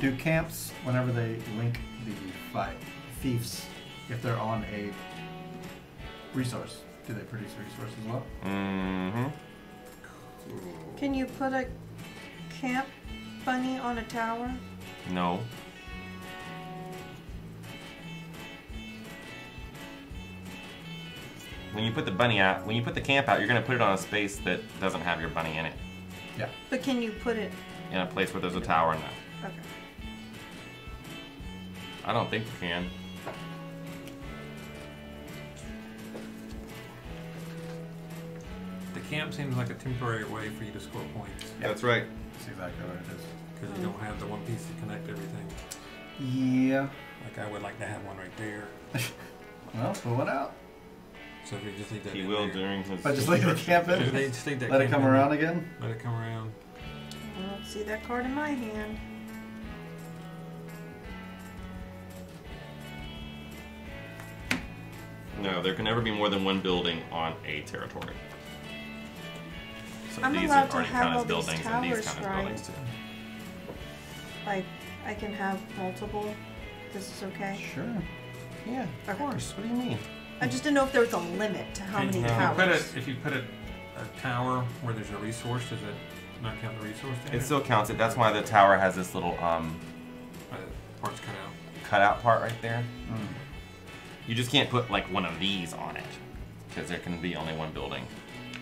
Do camps, whenever they link the fi- fiefs, if they're on a resource, do they produce a resource as well? Mm-hmm. Can you put a camp bunny on a tower? No. When you put the bunny out, when you put the camp out, you're gonna put it on a space that doesn't have your bunny in it. Yeah. But can you put it? In a place where there's a tower, no. Okay. I don't think you can. The camp seems like a temporary way for you to score points Yeah, That's right. That's exactly what it because you don't have the one piece to connect everything. Yeah. Like I would like to have one right there. [laughs] Well, put one out. So if you just leave that He in will there. during his. But just leave the camp in. leave- just leave that Let it come in around there. again. Let it come around. I don't see that card in my hand. No, there can never be more than one building on a territory. So I'm these allowed are to already have all these buildings, and these towers, count as right? Buildings. Like, I can have multiple. This is okay. Sure. Yeah, of Okay. course. What do you mean? I just didn't know if there was a limit to how If many you put towers. it, if you put a, a tower where there's a resource, does it not count the resource? It still counts it. That's why the tower has this little um Uh, parts cut out. cutout part right there. Mm. You just can't put like one of these on it because there can be only one building,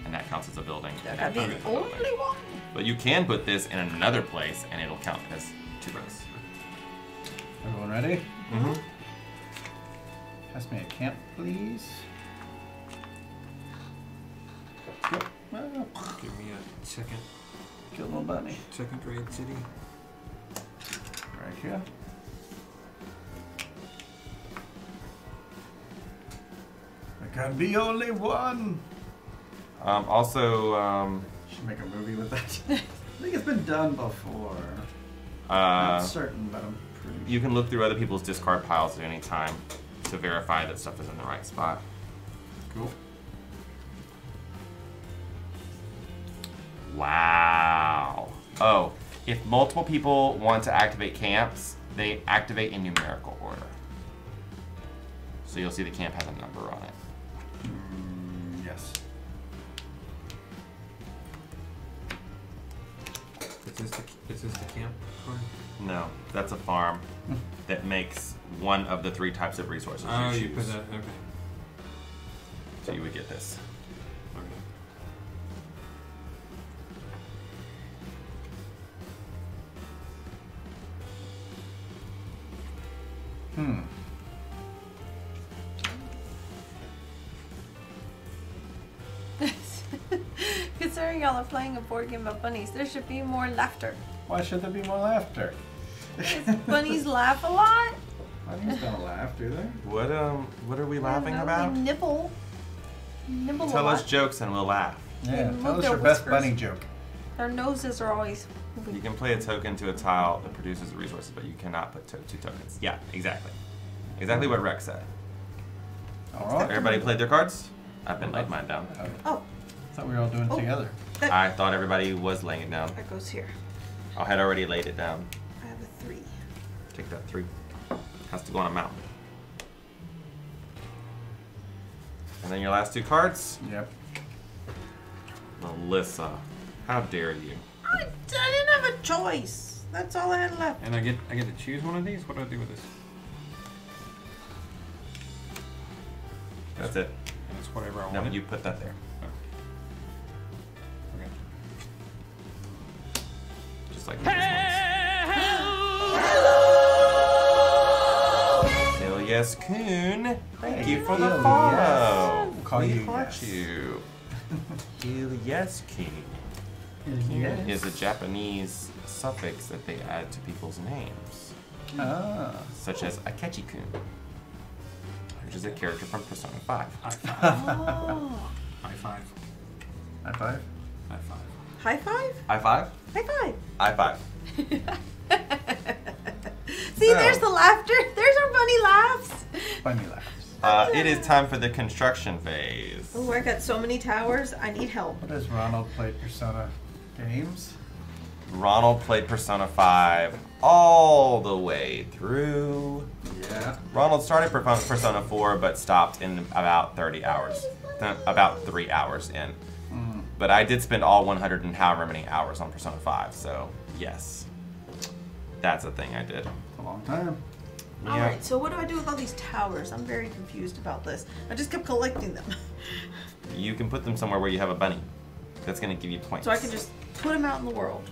and that counts as a building. That and gotta be counts the as a building. only one. But you can put this in another place, and it'll count as two Right. Everyone ready? Mm-hmm. Pass me a camp, please. Yep. Well, Give me a second, Kill little bunny. second grade city. Right here. There can be only one. Um, also, um, Should make a movie with that. [laughs] I think it's been done before. Uh, Not certain, but I'm pretty you can look through other people's discard piles at any time to verify that stuff is in the right spot. Cool. Wow. Oh, if multiple people want to activate camps, they activate in numerical order. So you'll see the camp has a number on it. Is this the is this the camp? No, that's a farm that makes one of the three types of resources Oh, you you put that. Okay. So you would get this. Playing a board game of bunnies, there should be more laughter. Why should there be more laughter? Bunnies laugh a lot. [laughs] Bunnies don't laugh, do they? What um? What are we laughing know, about? They nibble. Nibble Tell a us jokes and we'll laugh. Yeah. move Tell us their your best bunny joke. Their noses are always. You can play a token to a tile that produces resources, but you cannot put to- two tokens. Yeah, exactly. Exactly what Rex said. All right. Everybody played their cards? I've been laying mine down. Oh, Oh, thought we were all doing it Oh. together. That, [laughs] I thought everybody was laying it down. that goes here. I had already laid it down. I have a three. Take that three. Has to go on a mountain. And then your last two cards. Yep. Melissa, how dare you? I, I didn't have a choice. That's all I had left. And I get I get to choose one of these. What do I do with this? That's it. And it's whatever I want. No, you put that there. just like Hell yes, Coon. Thank you for the follow. Yes. Call we you heart yes. you. Ilyes Yes. is a Japanese suffix that they add to people's names. Ah. Such as Akechi Kun, which is a character from Persona 5. I 5. Ah. I 5. I 5. I 5. High five. High five? High five? High five. [laughs] See, So- there's the laughter. [laughs] There's our bunny laughs. Funny laughs. Uh, it is time for the construction phase. Oh, I got so many towers. I need help. What does Ronald play Persona games? Ronald played Persona 5 all the way through. Yeah. Ronald started Per- Persona 4 but stopped in about 30 hours. About 3 hours in. Mm. But I did spend all 100 and however many hours on Persona 5, so yes. That's a thing I did. It's a long time. All Yeah. right. So what do I do with all these towers? I'm very confused about this. I just kept collecting them, You can put them somewhere where you have a bunny. That's going to give you points. so I can just put them out in the world.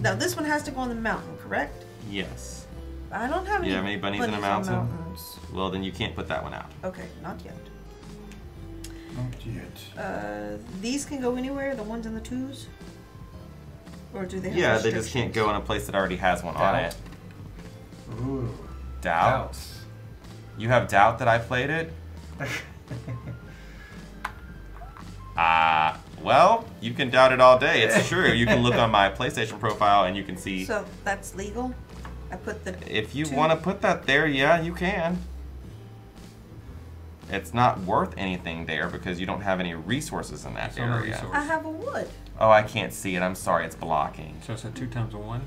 Now this one has to go on the mountain, correct? Yes. I don't have any. You have any bunnies in a mountain? mountains. Well, then you can't put that one out. Okay, not yet. Not yet. Uh, these can go anywhere. The ones and the twos, or do they? Have Yeah, they just can't go in a place that already has one on it. Ooh. Doubt? Doubts. You have doubt that I played it? Ah, [laughs] well, you can doubt it all day. It's [laughs] true. You can look on my PlayStation profile and you can see. So that's legal. I put the. If you want to put that there, yeah, you can. It's not worth anything there because you don't have any resources in that It's area. resource. I have a wood. Oh, I can't see it. I'm sorry, it's blocking. So it's a two times a one.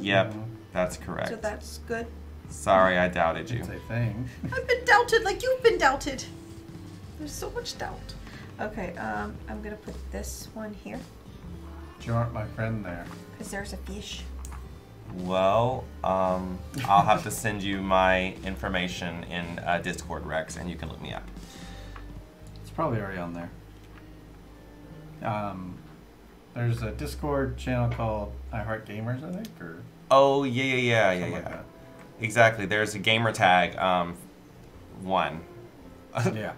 Yep, that's correct. So that's good. Sorry, I doubted you. It's a thing. [laughs] I've been doubted like you've been doubted. There's so much doubt. Okay, um, I'm gonna put this one here You aren't my friend there. because there's a fish. Well, um, I'll have to send you my information in uh, Discord, Rex, and you can look me up. It's probably already on there. Um, there's a Discord channel called I Heart Gamers, I think, or Oh yeah, yeah, yeah, yeah, yeah. like that. Exactly. There's a gamer tag um, one [laughs] Yeah.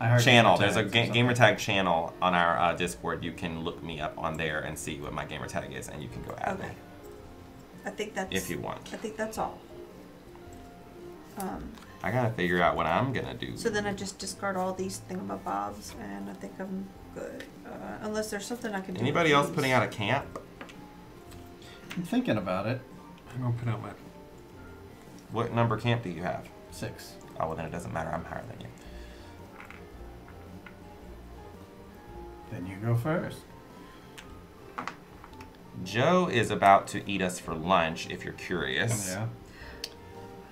I Heart channel. There's a Tags or ga- something. gamer tag channel on our uh, Discord. You can look me up on there and see what my gamer tag is, and you can go add Okay. me I think that's. if you want. I think that's all. Um, I gotta figure out what I'm gonna do. so then I just discard all these thingamabobs, and I think I'm good. Uh, unless there's something I can do. Anybody else these. putting out a camp? I'm thinking about it. I'm gonna put out my. What number camp do you have? Six. Oh, well then it doesn't matter. I'm higher than you. Then you go first. Joe is about to eat us for lunch. If you're curious. Yeah.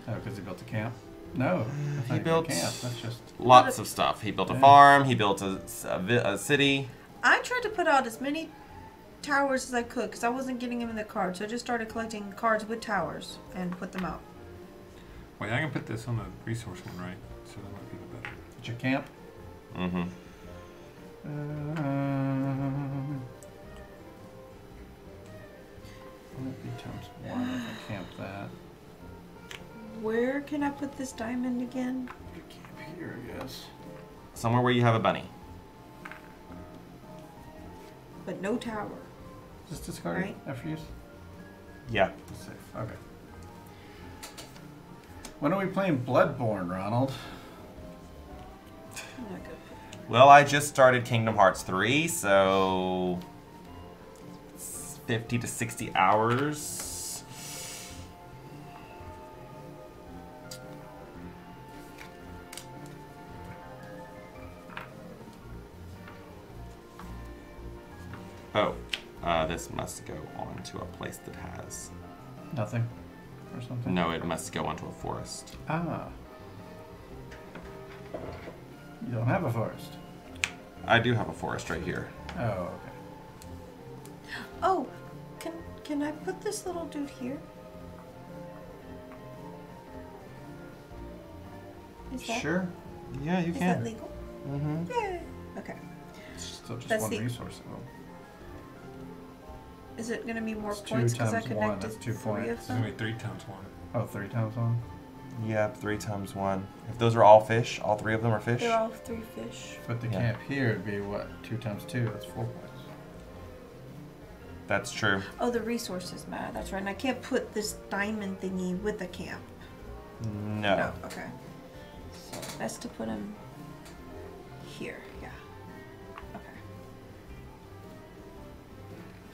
Oh, because he built a camp? No. that's not a built- camp. That's just. Lots of stuff. He built a Yeah. farm. He built a, a a city. I tried to put out as many towers as I could because I wasn't getting them in the cards. So I just started collecting cards with towers and put them out. Wait, I can put this on the resource one, right? So that might be the better. It's your camp. Mm-hmm. Um, would be times one if I camp that. Where can I put this diamond again? Your camp here, I guess. Somewhere where you have a bunny. But no tower. Just discard Right. it after use. Yeah. Safe. Okay. When are we playing Bloodborne, Ronald? I'm not gonna put- Well, I just started Kingdom Hearts 3, so it's 50 to 60 hours. Oh, uh, this must go on to a place that has. Nothing. Or something? No, it must go onto a forest. Ah. You don't have a forest. I do have a forest right here. Oh, okay. Oh, can can I put this little dude here? Is that, Sure. Yeah, you can. Is that legal? Mm-hmm. Yay. Okay. It's still just That's one the- resource, though. Is it gonna be more It's two points because I times one, connected that's two three points. of It's gonna them? be three times one. Oh, three times one? Yep, three times one. If those are all fish, all three of them are fish. They're all three fish. But the Yeah. camp here would be what? Two times two, that's four points. That's true. Oh, the resources matter. That's right. And I can't put this diamond thingy with the camp. No. No, okay. So best to put him here. Yeah. Okay.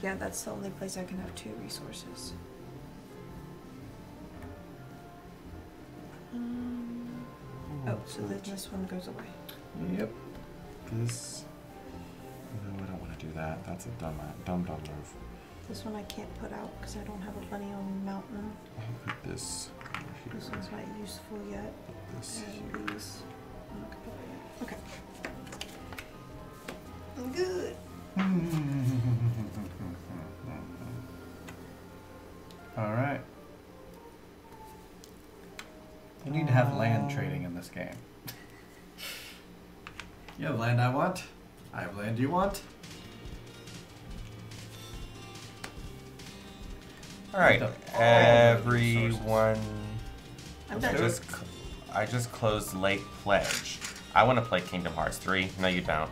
Yeah, that's the only place I can have two resources. Um, oh, so then this one goes away. Yep. This. That. That's a dumb, dumb, dumb move. This one I can't put out because I don't have a bunny on the mountain. Put this here. This one's not useful yet. This And these. I'm put that yet. Okay. Good. [laughs] All right. You need to have land trading in this game. [laughs] You have land I want. I have land you want. All right, Picked up all the everyone. I'm done. just, cl- I just closed Late Pledge. I want to play Kingdom Hearts 3. No, you don't.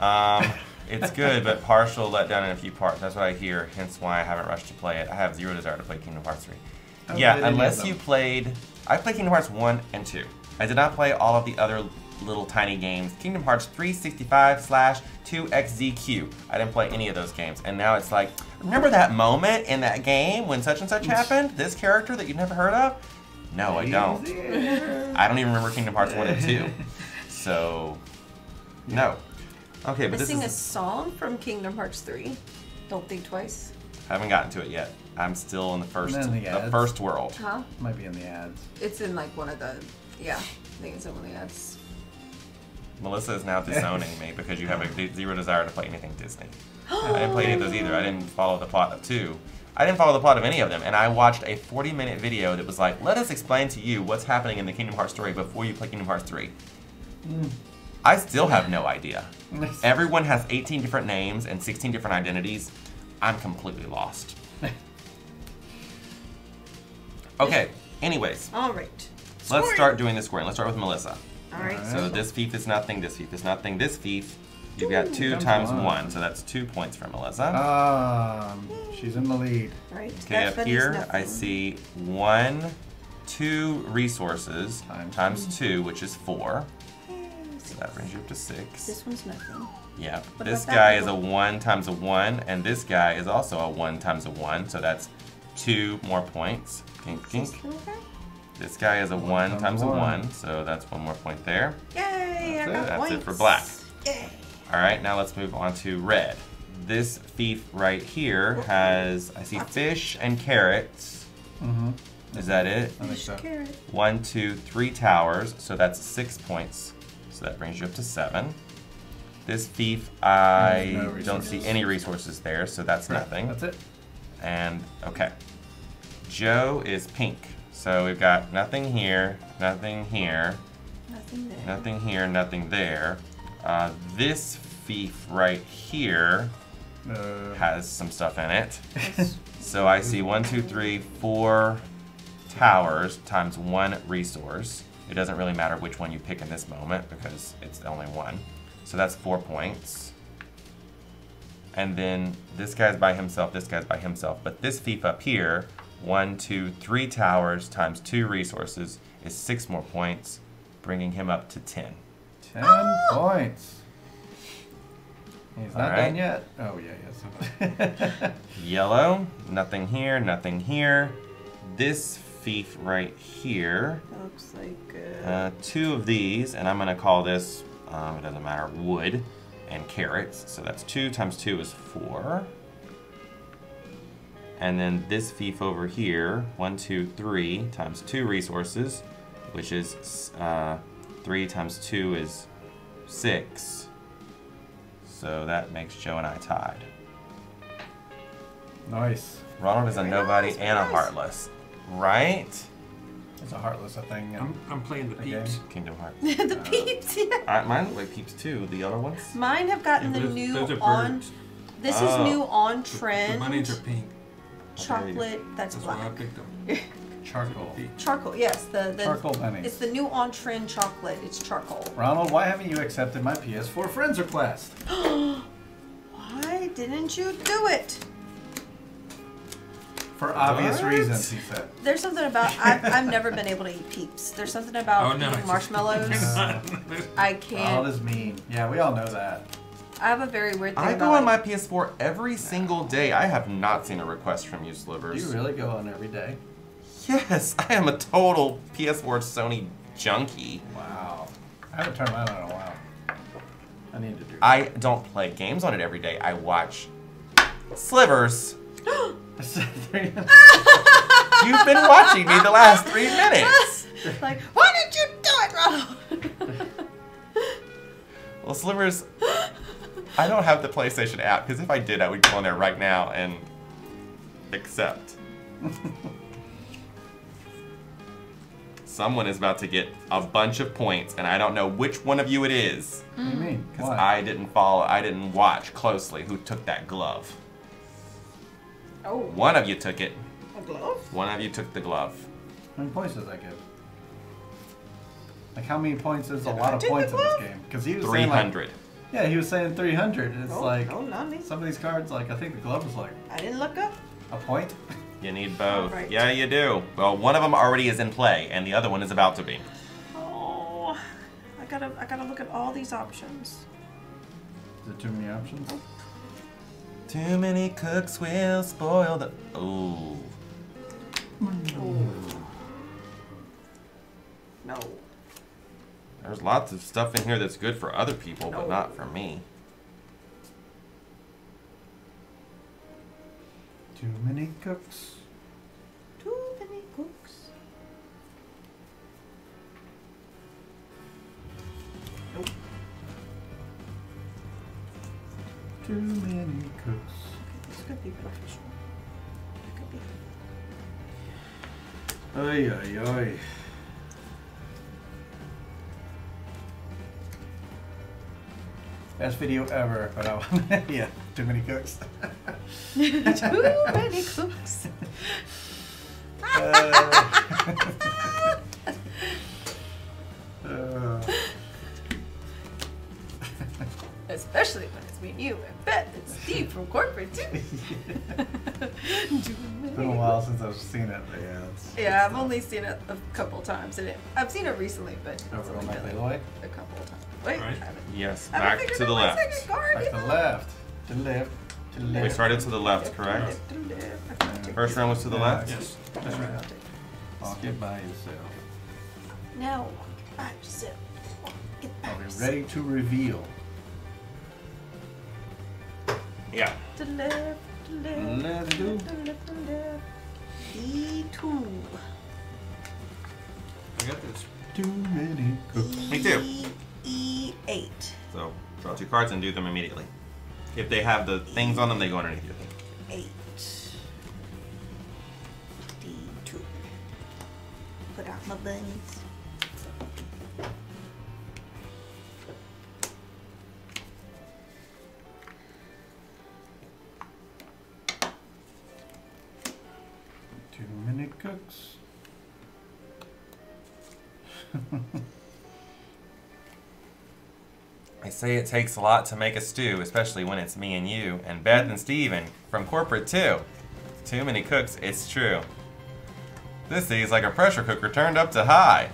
Um, [laughs] it's good, but partial let down in a few parts. That's what I hear. Hence why I haven't rushed to play it. I have zero desire to play Kingdom Hearts 3. I yeah, played any of unless you played. I played Kingdom Hearts 1 and 2. I did not play all of the other little tiny games. Kingdom Hearts 365 slash 2XZQ. I didn't play any of those games. And now it's like, remember that moment in that game when such and such happened? This character that you've never heard of? No, I don't. I don't even remember Kingdom Hearts 1 and 2. [laughs] So, no. Okay, but this Missing a song from Kingdom Hearts 3. Don't think twice. haven't gotten to it yet. I'm still in the first, And then the the first world. Huh? Might be in the ads. It's in like one of the. Yeah. I think it's in one of the ads. Melissa is now disowning me because you have a zero desire to play anything Disney. [gasps] I didn't play any of those either. I didn't follow the plot of two. I didn't follow the plot of any of them, and I watched a 40 minute video that was like, let us explain to you what's happening in the Kingdom Hearts story before you play Kingdom Hearts 3. Mm. I still have no idea. Everyone has 18 different names and 16 different identities. I'm completely lost. [laughs] Okay, anyways, All right. let's start doing the scoring. Let's start with Melissa. All right. So this fief is nothing, this fief is nothing, this fief, you've got two Comes times on. one, so that's two points for Melissa. Um, she's in the lead. All right. okay, that up here I see one, two resources Times times two, which is four. So that brings you up to six. This one's nothing. Yeah, What this guy is a one? one times a one, and this guy is also a one times a one, so that's two more points. Kink, kink. This guy? This guy is a one times times a one. one, so that's one more point there. Yay! I That's it. got That's it for black. Yay! All right, now let's move on to red. This fief right here has, I see fish and carrots. Mm-hmm. Is that it? Fish so. carrot. One, two, three towers, so that's six points. So that brings you up to seven. This fief, I No don't see any resources there, so that's nothing. That's it. And okay, Joe is pink. So we've got nothing here, nothing here, Nothing there. nothing here, nothing there. Uh, this fief right here Uh, has some stuff in it. [laughs] So I see one, two, three, four towers times one resource. It doesn't really matter which one you pick in this moment because it's the only one. So that's four points. And then this guy's by himself, this guy's by himself. But this fief up here, one, two, three towers times two resources is six more points, bringing him up to ten. ten points. He's not Alright. done yet. Oh yeah, yes. [laughs] Yellow, nothing here, nothing here. This fief right here, that looks like. Uh, uh, two of these, and I'm gonna call this, um, it doesn't matter, wood and carrots. So that's two times two is four. And then this fief over here, one, two, three times two resources, which is uh, three times two is six. So that makes Joe and I tied. nice. Ronald is a Very nobody nice, and a heartless, right? It's a heartless a thing. I'm, I'm playing the Okay. peeps. Kingdom [laughs] Hearts. the peeps. Yeah. I, mine look like peeps too. The other ones. Mine have gotten Yeah, the those- new those on. This Oh. is new on trend. The trend. bunnies are pink. How dare you. chocolate. That's That's why I black. picked them. [laughs] Charcoal. [laughs] Charcoal, yes. The, the Charcoal pennies. It's the new on trend chocolate. It's charcoal. Ronald, why haven't you accepted my PS4 friends request? [gasps] [gasps] Why didn't you do it? For obvious What? reasons, he said. There's something about I've, [laughs] I've never been able to eat peeps. There's something about Oh, no, eating marshmallows. I can't. All is mean. Yeah, we all know that. I have a very weird thing I go on my PS4 every single day. I have not seen a request from you, Do Slivers. you really go on every day? Yes, [laughs] I am a total PS4 Sony junkie. Wow. I haven't turned mine on in a while. I need to do that. I don't play games on it every day. I watch Slivers. [gasps] [laughs] You've been watching me the last three [laughs] minutes. like, why did you do it, Ronald? Well, Slivers, I don't have the PlayStation app because if I did, I would go on there right now and accept. [laughs] Someone is about to get a bunch of points, and I don't know which one of you it is what do you mean? because I didn't follow, I didn't watch closely who took that glove. oh, One of you took it. a glove? One of you took the glove. How many points does that give? Like how many points is a lot I of points in this game? Because he was Three saying like, hundred. Yeah, he was saying 300. It's No, like no, not me. some of these cards, like I think the glove was like I didn't look up. a point. You need both. Alright. Yeah, you do. Well, one of them already is in play, and the other one is about to be. Oh, I gotta, I gotta look at all these options. Is it too many options? Oh. Too many cooks will spoil the. Ooh. No. There's lots of stuff in here that's good for other people, but not for me. Too many cooks. Too many cooks. Nope. Too many cooks. This could be beneficial. It could be. Ay ay ay. Best video ever, but [laughs] I yeah, too many cooks. [laughs] Too many cooks. Uh, [laughs] uh, Especially when it's me and you and Beth and Steve from corporate too. it's [laughs] been a while since I've seen it, but yeah, it's Yeah, I've only seen it a couple times, and it, I've seen it recently, but it's over only on my been Playboy. a couple of times. Wait, Right. I haven't, Yes, I back to the left. second card Like yet. the left, to the left, to the left. We started to the left, Left, correct? left, left. I can First this. round was to the Yeah. left? Yes, that's right. I'll take Walk it by yourself. Now, walk by yourself. Walk it by Are we ready to reveal? Yeah. To left, to the left, Let's to do. left, to left, to left. D2. I got this. Too many cooks. Me too. E, E8. So draw two cards and do them immediately. If they have the things on them, they go underneath your thing. 8. D2. Put out my bunnies. Cooks. [laughs] I say it takes a lot to make a stew, especially when it's me and you, and Beth and Steven from corporate too. Too many cooks, it's true. This is like a pressure cooker turned up to high.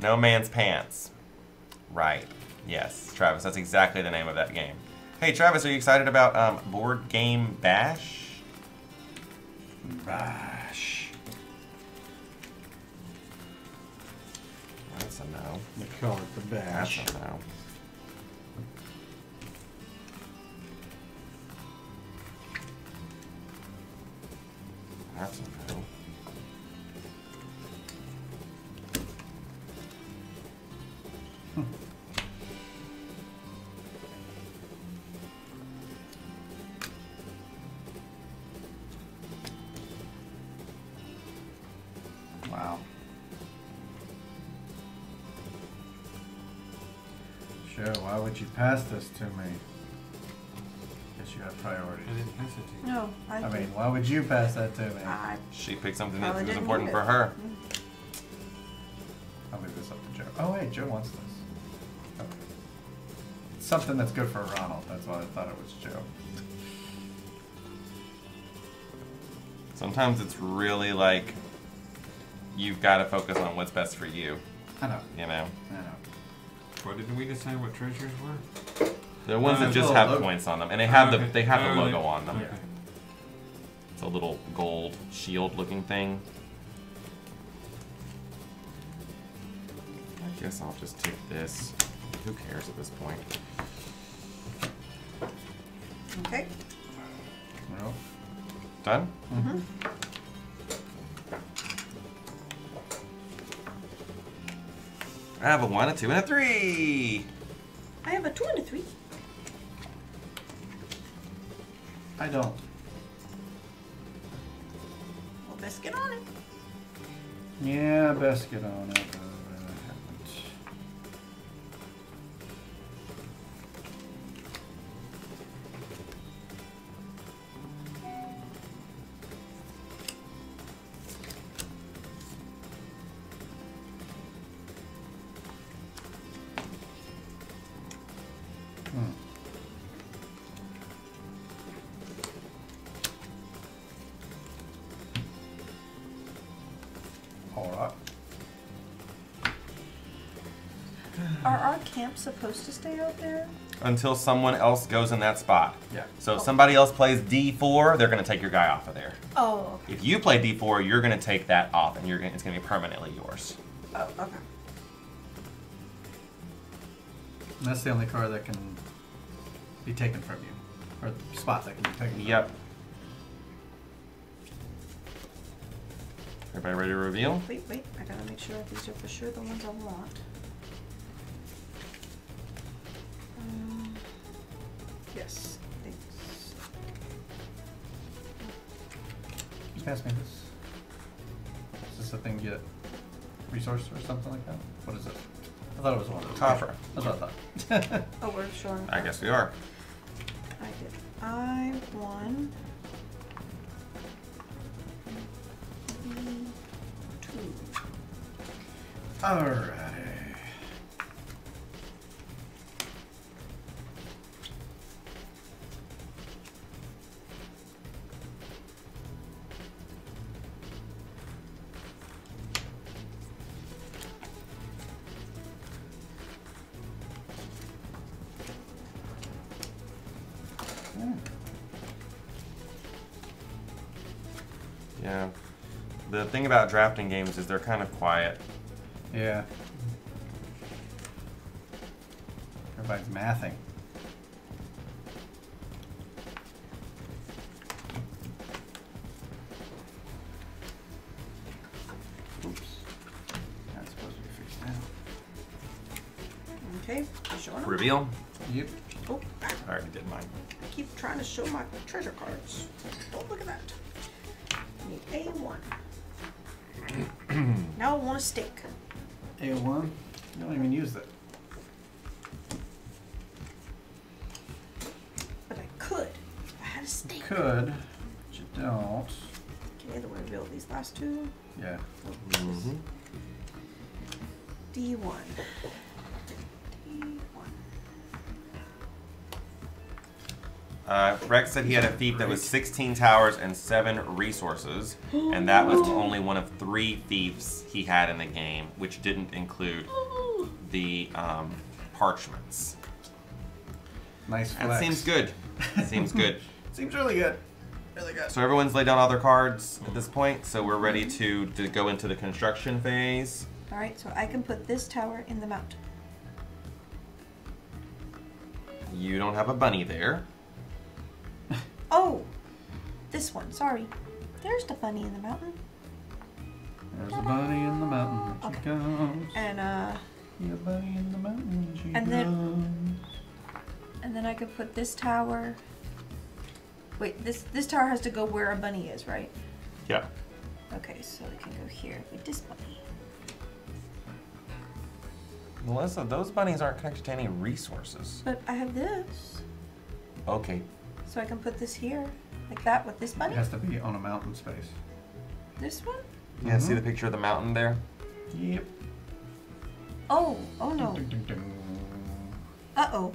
No man's pants. Right. Yes, Travis, that's exactly the name of that game. Hey, Travis, are you excited about um, Board Game Bash? Bash. That's a no. They call it the bash. That's a no. That's a Sure, why would you pass this to me? Guess you have priorities. I didn't pass it to you. No, I, I did. mean, why would you pass that to me? I She picked something that probably was didn't important need for it. her. Mm-hmm. I'll leave this up to Joe. Oh wait, Joe wants this. Okay. Something that's good for Ronald. That's why I thought it was Joe. Sometimes it's really like you've got to focus on what's best for you. I know. You know, I know. What didn't we decide what treasures were? the ones Uh, that just have logo. points on them, and they have the Okay. they have Oh, the logo they- on them. okay. It's a little gold shield-looking thing. I guess I'll just take this. Who cares at this point? okay. Well, Done? Mm-hmm. I have a one, a two, and a three. I have a two and a three. I don't. Well, best get on it. Yeah, best get on it. Are our camps supposed to stay out there? Until someone else goes in that spot. Yeah. So if somebody else plays D4, they're going to take your guy off of there. Oh, okay. If you play D4, you're going to take that off, and you're gonna, it's going to be permanently yours. Oh, okay. And that's the only card that can be taken from you, or the spot that can be taken. From Yep. Everybody ready to reveal? Wait, wait. I gotta make sure these are for sure the ones I want. Pass me this. Is this a thing you get resource or something like that? What is it? I thought it was one. Copper. That's what I thought. [laughs] Oh, we're showing. I guess we are. I did. I won. Two. Alrighty. Hmm. Thing about drafting games is they're kind of quiet. Yeah. Everybody's mathing. Oops. That's supposed to be fixed now. Okay. Showing them. Reveal? Yep. Oh, I already did mine. I keep trying to show my treasure cards. A1. You don't even use it. But I could I had a steak. Could, but you don't. Okay, the way to build these last two. Yeah. Mm-hmm. D1. D1. Uh, Rex said he had a fief that was 16 towers and 7 resources, and that was [gasps] only one of three fiefs he had in the game, which didn't include [gasps] the um, parchments. Nice That seems good. [laughs] Seems good. Seems really good. Really good. So everyone's laid down all their cards at this point, so we're ready to, to go into the construction phase. Alright, so I can put this tower in the mountain. You don't have a bunny there. Oh! This one, sorry. There's the bunny in the mountain. There's a bunny in the mountain. She Okay. goes. And uh Yeah, bunny in the mountain. She And then- and then I could put this tower Wait, this this tower has to go where a bunny is, right? Yeah. Okay, so it can go here with this bunny. Melissa, those bunnies aren't connected to any resources. But I have this. Okay. So I can put this here, like that, with this bunny? It has to be on a mountain space. This one. Yeah, see the picture of the mountain there? Yep. Oh, oh no. Ding, ding, ding. Uh oh.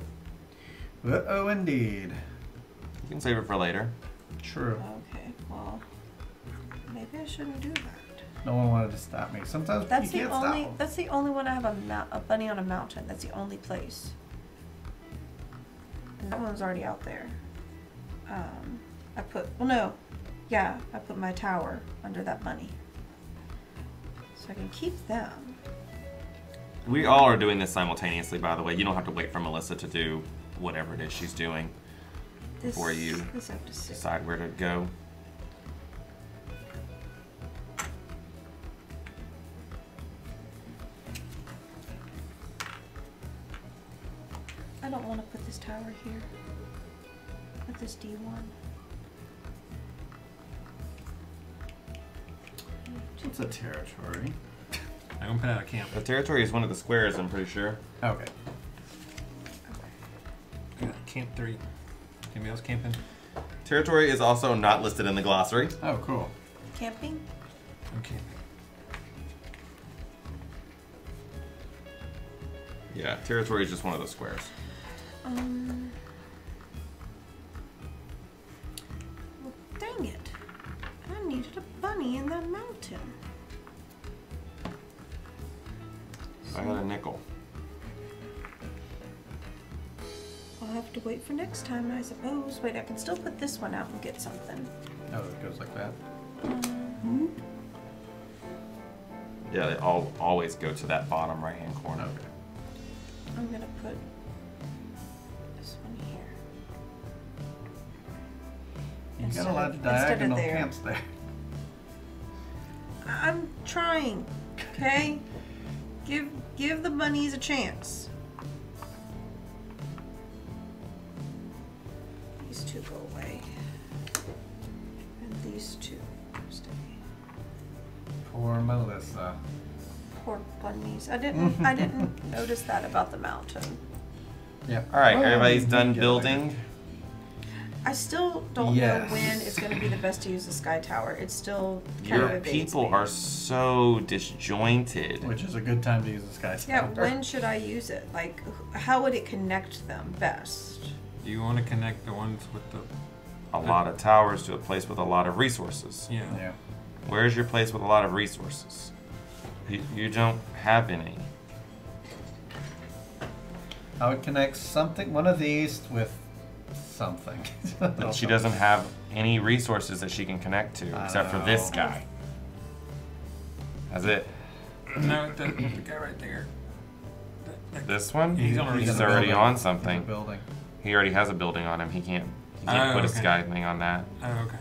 Uh-oh, indeed. You can save it for later. True. Okay. Well, maybe I shouldn't do that. No one wanted to stop me. Sometimes That's you the can't only. stop 'em. That's the only one I have a, a bunny on a mountain. That's the only place. And that one's already out there. Um, I put. Well, no. Yeah, I put my tower under that money. So I can keep them. We all are doing this simultaneously, by the way. You don't have to wait for Melissa to do whatever it is she's doing. This, For you. This I have to sit. Decide where to go. I don't want to put this tower here. Put this D1. What's a territory? I'm gonna put out a camp. The territory is one of the squares, I'm pretty sure. Okay. Yeah, Camp three. Anybody else camping? Territory is also not listed in the glossary. Oh, cool. Camping? I'm camping. Yeah, territory is just one of the squares. Um. I needed a bunny in that mountain. I got a nickel. I'll have to wait for next time, I suppose. Wait, I can still put this one out and get something. Oh, it goes like that. Um, Yeah, they all always go to that bottom right hand corner. Okay. I'm gonna put this one here. You Instead got a lot of- of instead of diagonal there. camps there. I'm trying, okay? give give the bunnies a chance. These two go away. And these two stay. Poor Melissa. Poor bunnies. I didn't [laughs] I didn't notice that about the mountain. Yeah. All right, Well, everybody's done get building. I still don't Yes. know when it's going to be the best to use the sky tower. It's still kind Your of evades people me. are so disjointed. Which is a good time to use the sky tower. Yeah, when should I use it? Like, how would it connect them best? Do you want to connect the ones with the? A lot of towers to a place with a lot of resources. Yeah. Yeah. Where's your place with a lot of resources? You, you don't have any. I would connect something, one of these with something. But she doesn't have any resources that she can connect to except for this guy. That's it. No, the, the guy right there. That- that- This one? He's on a He's resource. already on He's a something. building. He already has a building on him. He can't. He can't Oh, put a sky thing on that. Oh, okay.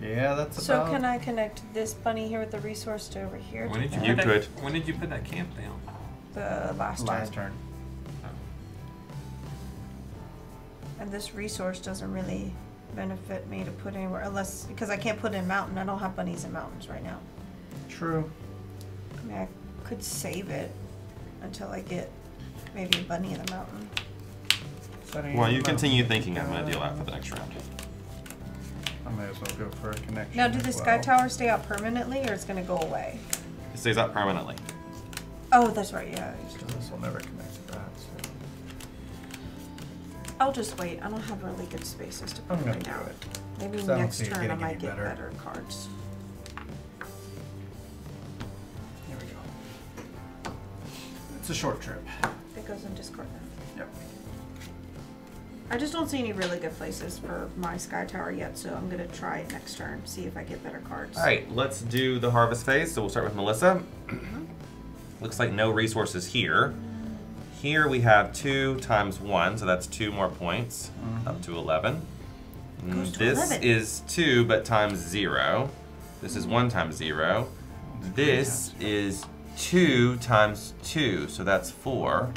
Yeah, that's So about. can I connect this bunny here with the resource to over here? When did you? You put could. That, when did you put that camp down? The last, last time. turn? And this resource doesn't really benefit me to put anywhere unless because I can't put in mountain. I don't have bunnies in mountains right now. True. I mean, I could save it until I get maybe a bunny in the mountain. Setting Well, you continue mountain. thinking. I'm going to deal out for the next round. I may as well go for a connection. Now, do as the sky tower stay out permanently, or it's gonna go away? It stays up permanently. Oh, that's right. Yeah. I used to- So this will never connect to that. So. I'll just wait. I don't have really good spaces to put I'm it right now. it. Maybe 'Cause next see turn I might get better. better cards. Here we go. It's a short trip. It goes in discard then. Yep. I just don't see any really good places for my sky tower yet, so I'm gonna try it next turn. See if I get better cards. All right, let's do the harvest phase. So we'll start with Melissa. Mm-hmm. Looks like no resources here. Here we have two times one, so that's two more points, up to 11. Mm, Goes to this 11. is two, but times zero. This is one times zero. This is two times two, so that's four.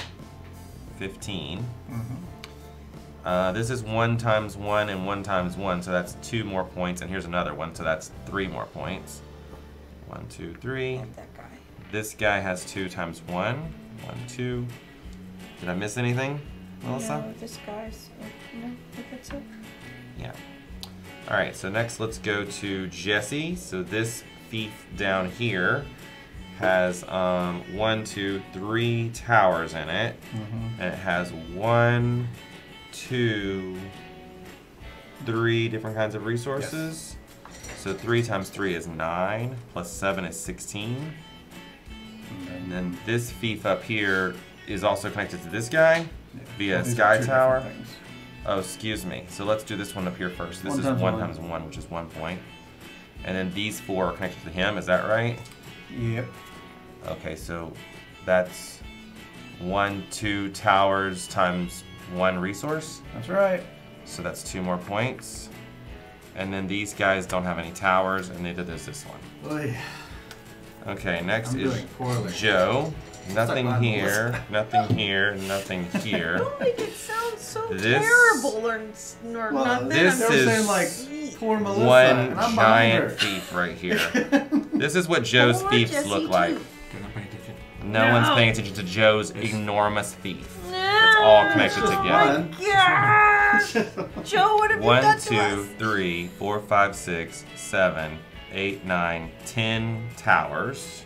15. Uh, this is one times one and one times one, so that's two more points. And here's another one, so that's three more points. One, two, three. And that guy. This guy has two times one. One, two. Did I miss anything? Melissa? No, this guy's. No, if it's a. Yeah. All right, so next let's go to Jesse. So this fief down here has um, one, two, three towers in it. And it has one, two, three different kinds of resources. So three times three is nine, plus seven is 16. And then this fief up here is also connected to this guy via These sky tower. Oh, excuse me. So let's do this one up here first. This One is times one one. times one, which is one point. And then these four are connected to him. Is that right? Yep. Okay, so that's one, two towers times one resource. That's right. So that's two more points. And then these guys don't have any towers, and neither does this one. Oy. Okay, next I'm is. Joe. Nothing like here, [laughs] nothing here, nothing [laughs] here. Don't make it sound so This- terrible or, s- or Well, nothing. this I'm is saying like poor Melissa. One I'm behind giant her. fief right here. [laughs] This is what Joe's Poor fiefs Jesse, look like. too. Good, I'm paying attention. No, one's paying attention to Joe's enormous fief. No. It's all connected Just together. one. Oh gosh! Joe, what have you One, done to two, us? three, four, five, six, seven, eight, nine, ten towers.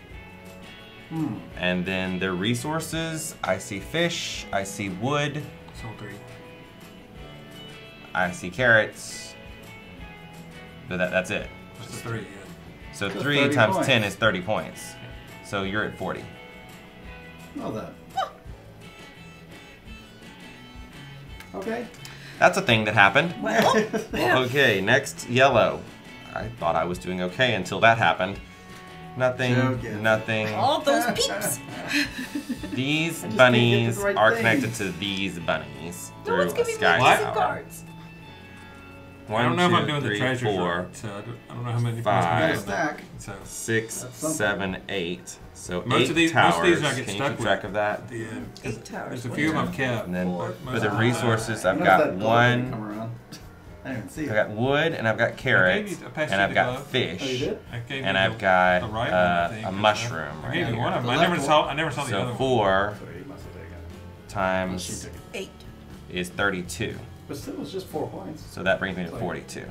Hmm. And then their resources, I see fish, I see wood, So three. I see carrots. But that, that's it. That's the three, yeah. So That's 3 times points. 10 is 30 points. So you're at 40. Well then. [laughs] Okay. That's a thing that happened. Well, [laughs] Okay, next yellow. I thought I was doing okay until that happened. Nothing, Joe gets it. nothing. all those peeps. [laughs] These just can't get bunnies the right are thing. connected to these bunnies No through one's a giving me sky decent tower. cards. One, I don't know if I'm two, doing the treasure four, chart, so I don't, know how many five. points Got a I'm stack. So six, seven, eight. So Most eight of these- towers. most of these I get Can you stuck keep with. track of that? the, uh, Eight towers. there's a few of them I've kept. And then Four, for the resources, I I've got that glove didn't one. Come around. I didn't even see I've got wood, and I've got carrots, you- I passed and I've got glove. Oh, fish, did? And you I've got right uh, think, a mushroom I right gave you here. one of them. I never saw. I never saw the So other one. four So you must have taken it. She times. Eight. is 32. But still, it's just four points. So that brings me to 42.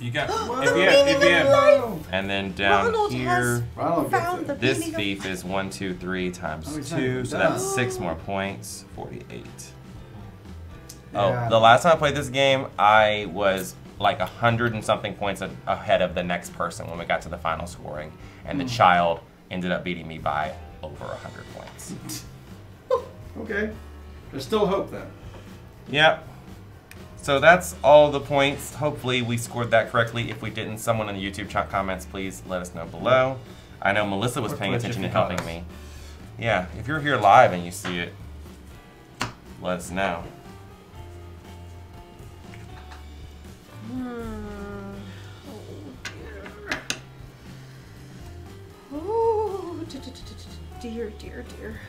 You got. [gasps] If you had, if you meaning had. And then down Ronald here, has Ronald gets found it. the this meaning fief is one, two, three times Oh, 2. So that's 6 more points. 48. Yeah. Oh, the last time I played this game, I was like a hundred and something points a- ahead of the next person when we got to the final scoring, and Hmm. the child ended up beating me by over a hundred points. [laughs] Okay. There's still hope then. Yep. So that's all the points. Hopefully we scored that correctly. If we didn't, someone in the YouTube chat comments, please let us know below. I know Melissa was Or paying Twitch attention if and you helping us. me. Yeah, if you're here live and you see it, let us know. Hmm. Oh dear. Oh dear, dear, dear.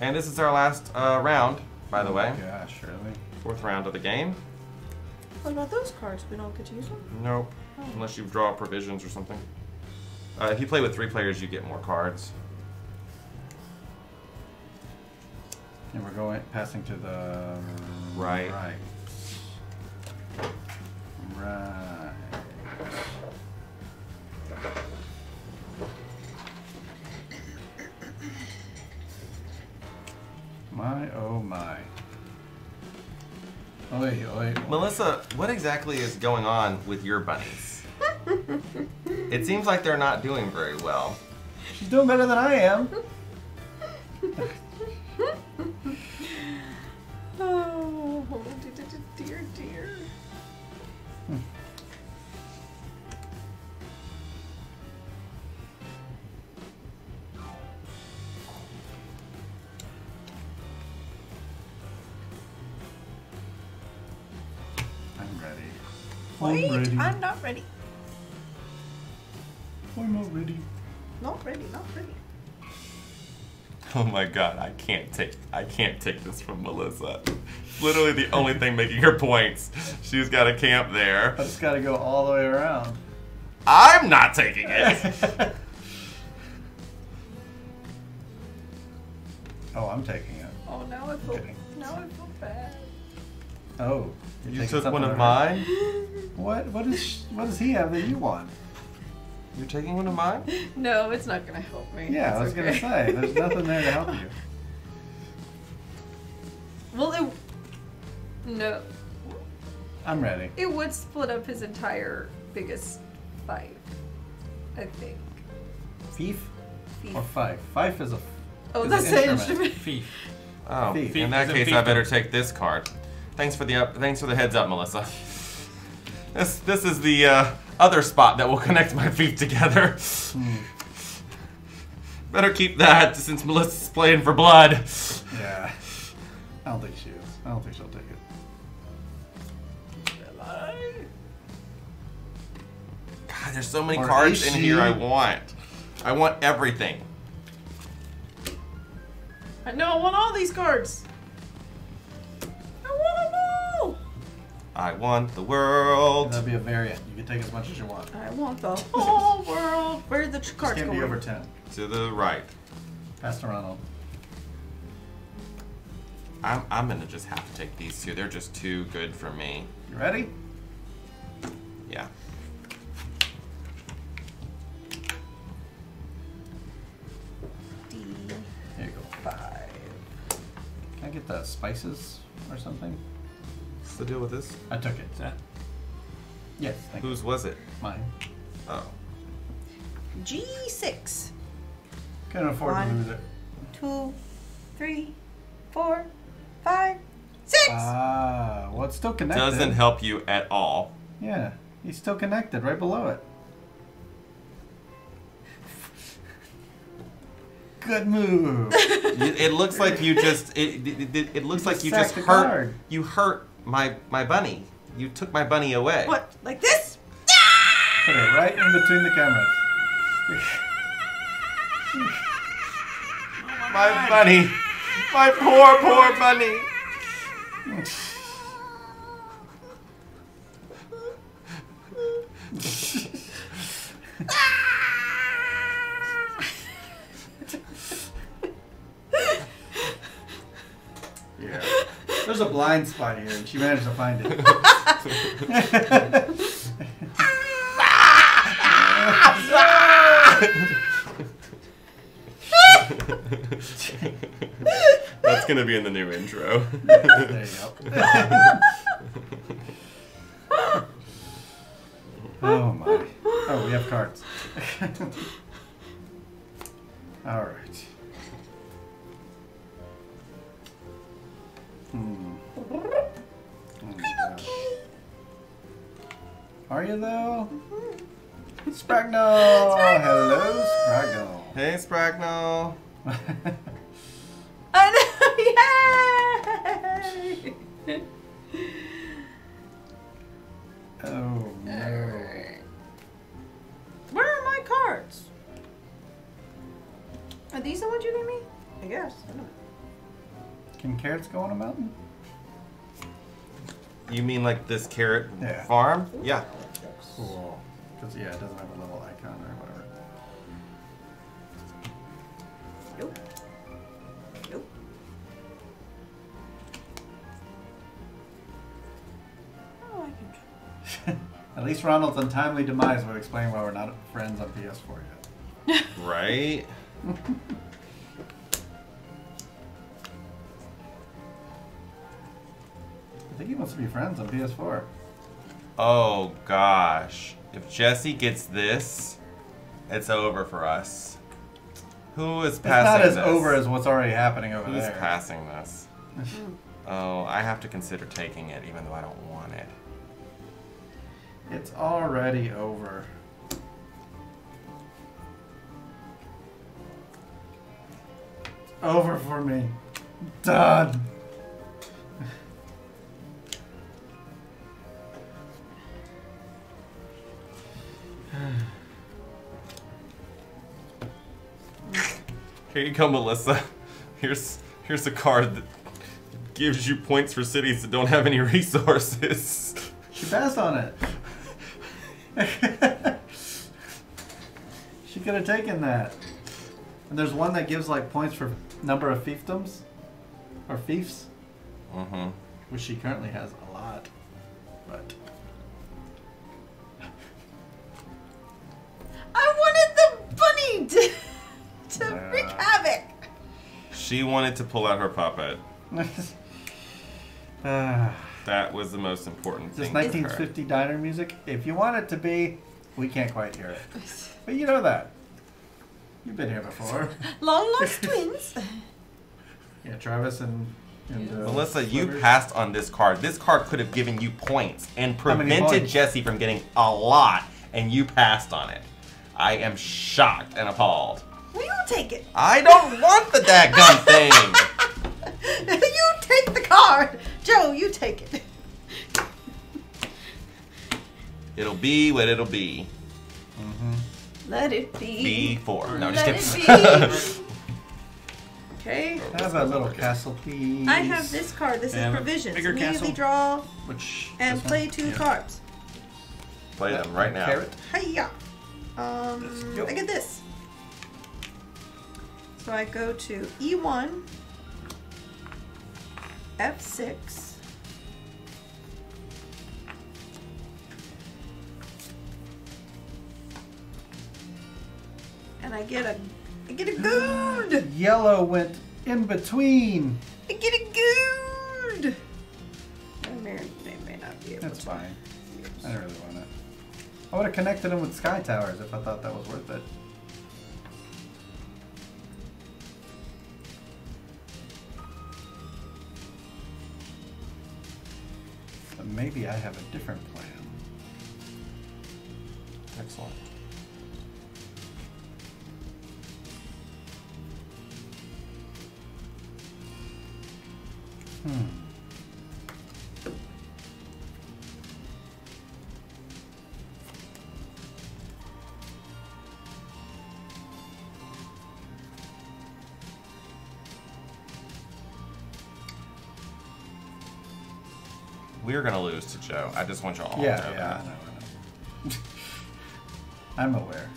And this is our last uh, round, by the way. Yeah, surely. Fourth round of the game. What about those cards? We don't get to use them. Nope. Unless you draw provisions or something. Uh, if you play with three players, you get more cards. And we're going passing to the Right. Right. Right. My oh my. Oi, oi. Melissa, what exactly is going on with your bunnies? it seems like they're not doing very well. She's doing better than I am. [laughs] Oh, dear, dear. Hmm. I'm ready. Wait, I'm ready. I'm not ready. I'm not ready. Not ready, not ready. [laughs] Oh my god, I can't take I can't take this from Melissa. Literally the only thing making her points. She's got a camp there. I just gotta go all the way around. I'm not taking it. [laughs] oh, I'm taking it. Oh, now I feel kidding. now I feel bad. Oh, you took one of mine. What? What is? What does he have that you want? You're taking one of mine? [laughs] No, it's not gonna help me. Yeah, I was okay. gonna say, there's nothing there to help you. [laughs] Well, it. No, I'm ready. it would split up his entire biggest fight. I think. Fief Fief. or fife? Fife is a. Oh, is that's an an instrument. instrument. Fief. Oh, Fief. in that Fief. case, Fief. I better take this card. Thanks for the up, thanks for the heads up, Melissa. This this is the uh, other spot that will [laughs] connect my feet together. Hmm. Better keep that since Melissa's playing for blood. Yeah. I don't think she is. I don't think she'll take it. God, there's so many Or cards in here I want. I want everything. I know. I want all these cards. I want the world. That'll be a variant. You can take as much as you want. I want the [laughs] whole world. Where are the tr- cards can't going? be over ten. To the right. Pass to Ronald. I'm, I'm gonna just have to take these two. They're just too good for me. You ready? Yeah. D Here you go. five. Can I get the spices or something? What's the deal with this? I took it. that? Yes, thank Whose was it? Mine. Oh. G six. Couldn't afford One. to lose it. Two, three, four, five, six. Ah, well, it's still connected. Doesn't help you at all. Yeah, he's still connected right below it. Good move. [laughs] it, it looks like you just it, it, it, it looks You like you just hurt card. you hurt my my bunny. You took my bunny away. what? Like this? Put it right in between the cameras. My bunny. My poor poor bunny. Yeah. [laughs] There's a blind spot here, and she managed to find it. That's gonna be in the new intro. There you go. oh my. Oh, we have cards. [laughs] All right. Hmm. Oh my gosh. Are you though? Spragnol! Hello, Spragnol. hey Spragnol. [laughs] I know! Yay! oh no. Where are my cards? Are these the ones you gave me? I guess. I don't know. Can carrots go on a mountain? You mean like this carrot Yeah. farm? Yeah. Cool. Because, yeah, it doesn't have a little icon or whatever. Nope. Nope. Oh, I can. [laughs] At least Ronald's untimely demise would explain why we're not friends on PS4 yet. Right? [laughs] think he wants to be friends on PS4. Oh gosh. If Jesse gets this, it's over for us. Who is passing this? It's not as this? over as what's already happening over Who's there. passing this? [laughs] oh, I have to consider taking it even though I don't want it. It's already over. It's over for me. Done. Here you go, Melissa. Here's here's a card that gives you points for cities that don't have any resources. She passed on it. she could have taken that. And there's one that gives like points for number of fiefdoms or fiefs, Mm-hmm. which she currently has She wanted to pull out her puppet. uh, [laughs] That was the most important this thing. to her. 1950 diner music. If you want it to be, we can't quite hear it. [laughs] But you know that. You've been here before. [laughs] Long lost twins. Yeah, Travis and. and uh, Melissa, you Slivers. passed on this card. This card could have given you points and prevented? Jesse from getting a lot, and you passed on it. I am shocked and appalled. Will you take it? I don't want the dadgum [laughs] thing. you take the card. Joe, you take it. It'll be what it'll be. Let it be. Be four. No, just it kidding. be. [laughs] Okay. Have a little castle, please. I have this card. This Yeah, is but provisions. bigger Immediately castle. draw Which and this one? play two Yeah. cards. Play them right now. Carrot. Hiya. Um, Let's go. I get this. So I go to E1, F6, and I get a, I get a good. [gasps] Yellow went in between. I get a good. I may, not be able That's to. fine. I don't really want it. I would have connected them with Sky Towers if I thought that was worth it. Maybe I have a different plan. Excellent. Hmm. We're gonna lose to Joe. I just want y'all Yeah, to know yeah, that. I know, I know. I'm aware.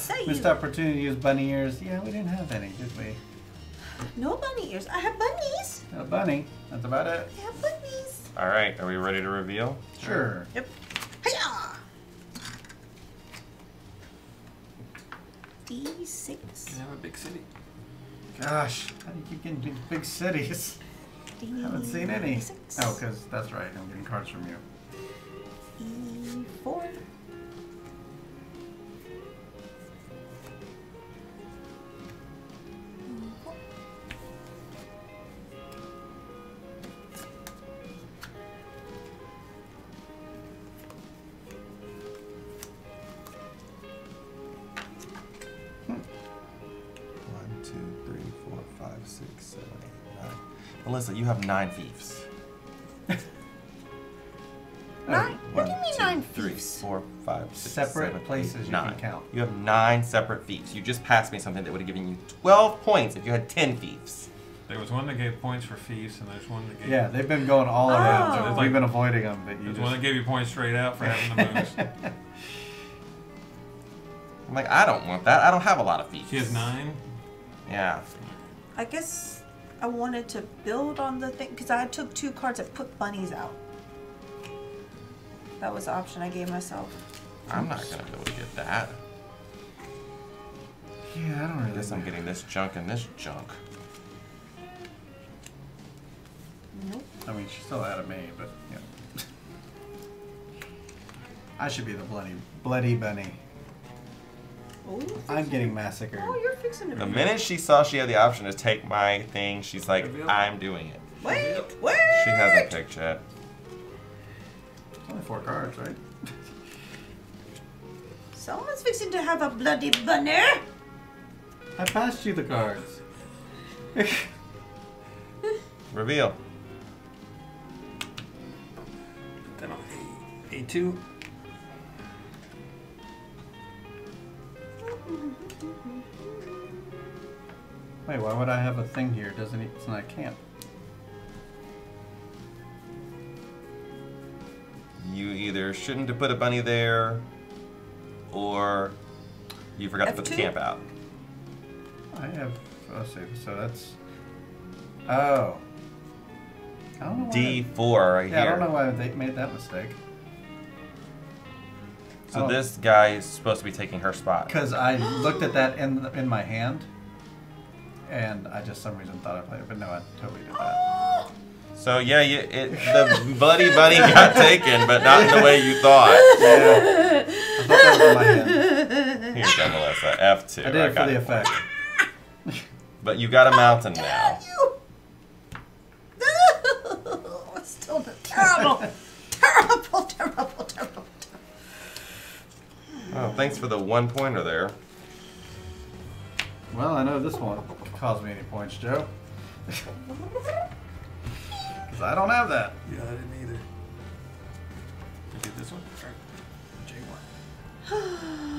Say missed you? opportunity to use bunny ears. Yeah, we didn't have any, did we? No bunny ears. I have bunnies. A bunny. That's about it. I have bunnies. All right, are we ready to reveal? Sure. Yep. Hiya! D6. Can I have a big city? Gosh, how do you keep getting big, big cities? Haven't seen any. D6. Oh, because that's right. I'm getting cards from you. E4. Have nine fiefs. [laughs] Nine? Uh, what do you One, mean two, nine three, fiefs? four, five, six, Separate seven, eight, places you can nine. count. You have nine separate fiefs. You just passed me something that would have given you 12 points if you had 10 fiefs. There was one that gave points for fiefs, and there's one that gave. Yeah, they've been going all oh. around. Oh. We've been avoiding them, but you There's just. one that gave you points straight out for having the [laughs] moves. I'm like, I don't want that. I don't have a lot of fiefs. She has nine. Yeah. I guess I wanted to build on the thing because I took two cards that put bunnies out. That was the option I gave myself. I'm not going to be able to get that. yeah, I don't really. I really. guess I'm getting this junk and this junk. Nope. I mean, she's still out of me, but yeah. [laughs] I should be the bloody, bloody bunny. Oh, I'm getting massacred. Oh, you're fixing to The minute she saw she had the option to take my thing, she's like, I'm doing it. Wait, wait. She hasn't picked yet. It's only four cards, right? Someone's fixing to have a bloody bunny. I passed you the cards. [laughs] Reveal. Then on A, A2. Wait, why would I have a thing here? Doesn't it? It's not camp. You either shouldn't have put a bunny there, or you forgot to put the camp out. I have. Let's see. So that's. Oh. I don't know why. D4 right yeah, I don't know why they made that mistake. So Oh. this guy is supposed to be taking her spot. Because I looked at that in in my hand, and I just some reason thought I played it, but no, I totally did that. [gasps] So yeah, you, it, the bloody bunny got taken, but not in the way you thought. Yeah, I thought that was in my hand. Here you go, Melissa. F2. I did it for got the it. effect. [laughs] But you got a mountain now. You. [laughs] it's still terrible. terrible, terrible, terrible. Oh, thanks for the one pointer there. Well, I know this won't cause me any points, Joe. [laughs] Because I don't have that. Yeah, I didn't either. I get this one? Alright. J1.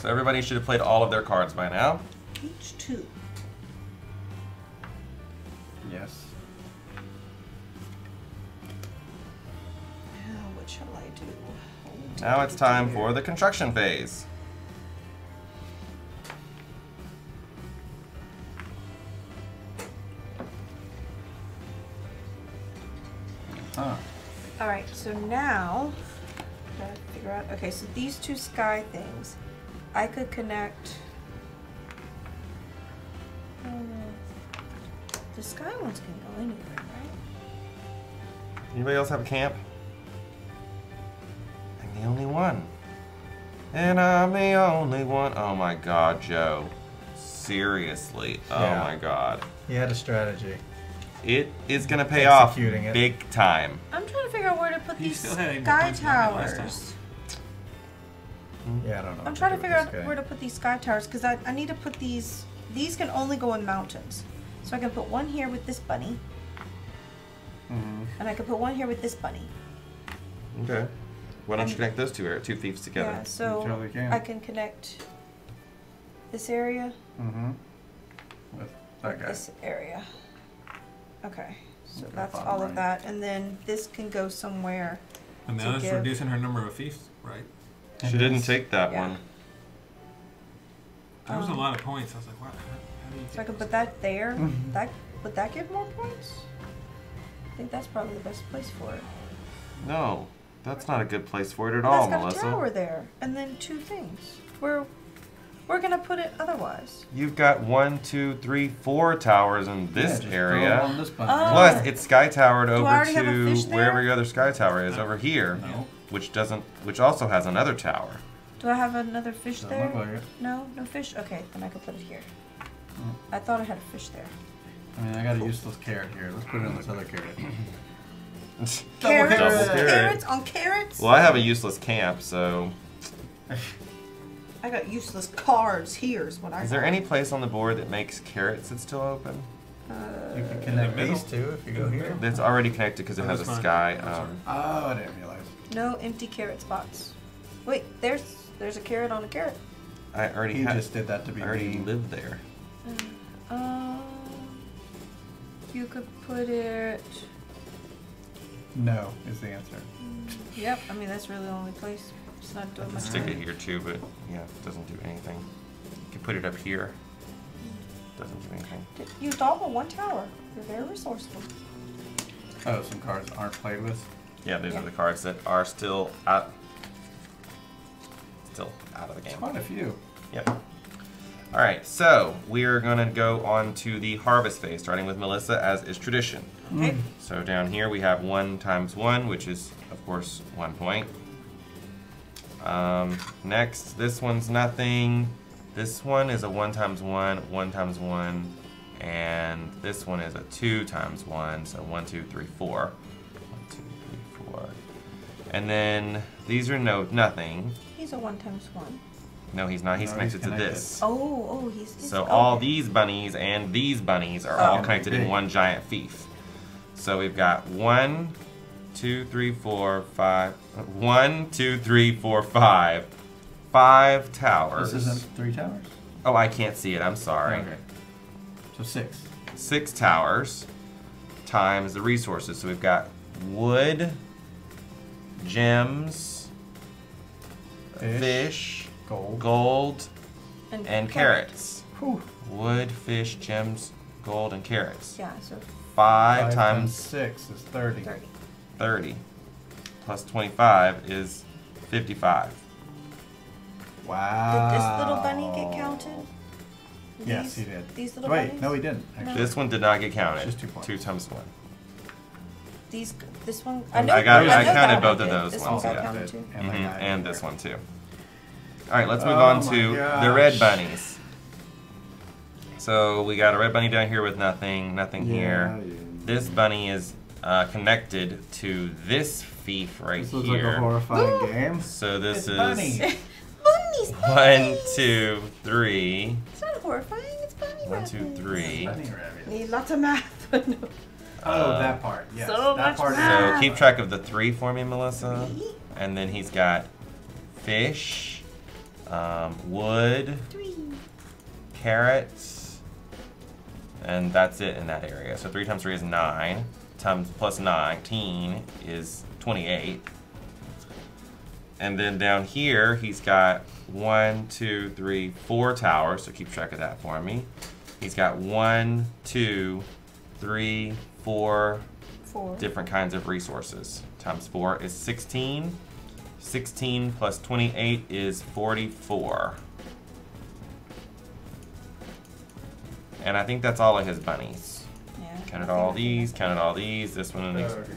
So everybody should have played all of their cards by now. Each two. Now it's time for the construction phase. Huh. All right, so now, figure out. Okay, so these two sky things, I could connect. Um, the sky ones can go anywhere, right? Anybody else have a camp? And I'm the only one. Oh my god, Joe. Seriously. Oh Yeah. my god. He had a strategy. It is gonna pay off it. big time. I'm trying to figure out where to put He these still had eight more sky points than I did last towers. Yeah, I don't know. I'm trying to do figure out guy. where to put these sky towers because I, I need to put these. These can only go in mountains. So I can put one here with this bunny, Mm -hmm. and I can put one here with this bunny. Okay. Why don't you connect those two two fiefs together? Yeah, so totally can. I can connect this area Mm-hmm. With that guy. this area. Okay, so Okay, that's bottom all of that, and then this can go somewhere. And To now it's give- reducing her number of fiefs, right? She didn't take that Yeah. one. That was a Um, lot of points. I was like, what? How, how do you So I get can put that there. Mhm. [laughs] That would that give more points? I think that's probably the best place for it. No, that's not a good place for it at Well, all, that's got a tower there, and then two things. Where we're gonna put it otherwise. You've got one, two, three, four towers in Yeah, this just throw it area. on this button. Oh. Plus, it's sky towered over already have a to wherever your other sky tower is over here, No. which doesn't, which also has another tower. Do I have another fish Doesn't there? like. No, no fish. Okay, then I can put it here. Mm. I thought I had a fish there. I mean, I got a useless carrot here. Let's put it on this other carrot. [clears throat] Carrots, Double carrot. carrots on carrots. Well, I have a useless camp, so I got useless cards. Here's what I. is there got. any place on the board that makes carrots that's still open? You Uh, can connect middle. these two if you go here. middle. That's already connected because it Oh, has a that's fine. sky. Um, Oh, I didn't realize. no empty carrot spots. Wait, there's there's a carrot on a carrot. I already He had. just did that to be I already mean. lived there. Um, you could put it. No, is the answer. Yep. I mean that's really the only place. It's not doing much. Stick it here too, but yeah, it doesn't do anything. You can put it up here. Doesn't do anything. You double one tower. You're very resourceful. Oh, some cards aren't played with. Yeah, these Yeah. are the cards that are still out. Still out of the game. quite a few. Yep. All right, so we're gonna go on to the harvest phase, starting with Melissa, as is tradition. Okay. So down here we have one times one, which is of course one point. Um, next, this one's nothing. This one is a one times one, one times one, and this one is a two times one. So one, two, three, four. One, two, three, four. And then these are no nothing. He's a one times one. No, he's not. He's No, he's connected to this. Oh, oh, he's. he's So all these bunnies and these bunnies are Oh. all connected in one giant fief. So we've got one, two, three, four, five. One, two, three, four, five. Five towers. This isn't three towers? Oh, I can't see it. I'm sorry. Okay. So six. Six towers times the resources. So we've got wood, gems, Fish. fish, Gold. gold, and, and carrot. carrots. Whew. Wood, fish, gems, gold, and carrots. Yeah, so Five, times six is 30. 30. 30 plus 25 is 55. Wow. Did this little bunny get counted? Yes, he did. These little Wait, bunnies? no, he didn't. Actually. This one did not get counted. Just two points. Two times one. These, this one. I I know. I got- know I counted both of those This ones, yeah. counted too. And, the Mhm, and this one too. All right, let's move Oh on my to the red bunnies. So we got a red bunny down here with nothing, nothing here. Yeah, yeah. This bunny is uh, connected to this fief right here. This looks like a here. horrifying game. so this It's is bunny. [laughs] Bunnies, bunnies. two, three. It's not horrifying. It's bunny One, two, rabbits. three. Bunny rabbit. Need lots of math. [laughs] no. Oh, Uh, that part. Yes. so that much part. math. So keep track of the three for me, Melissa. Three. And then he's got fish, um, wood, Three. carrots, and that's it in that area. So three times three is nine. Times plus nineteen is twenty-eight. And then down here, he's got one, two, three, four towers. So keep track of that for me. He's got one, two, three, four, Four. different kinds of resources. Times 4 is 16. 16 plus 28 is 44. And I think that's all of his bunnies. Yeah. Counted all these, counted all these, this one and this. Okay.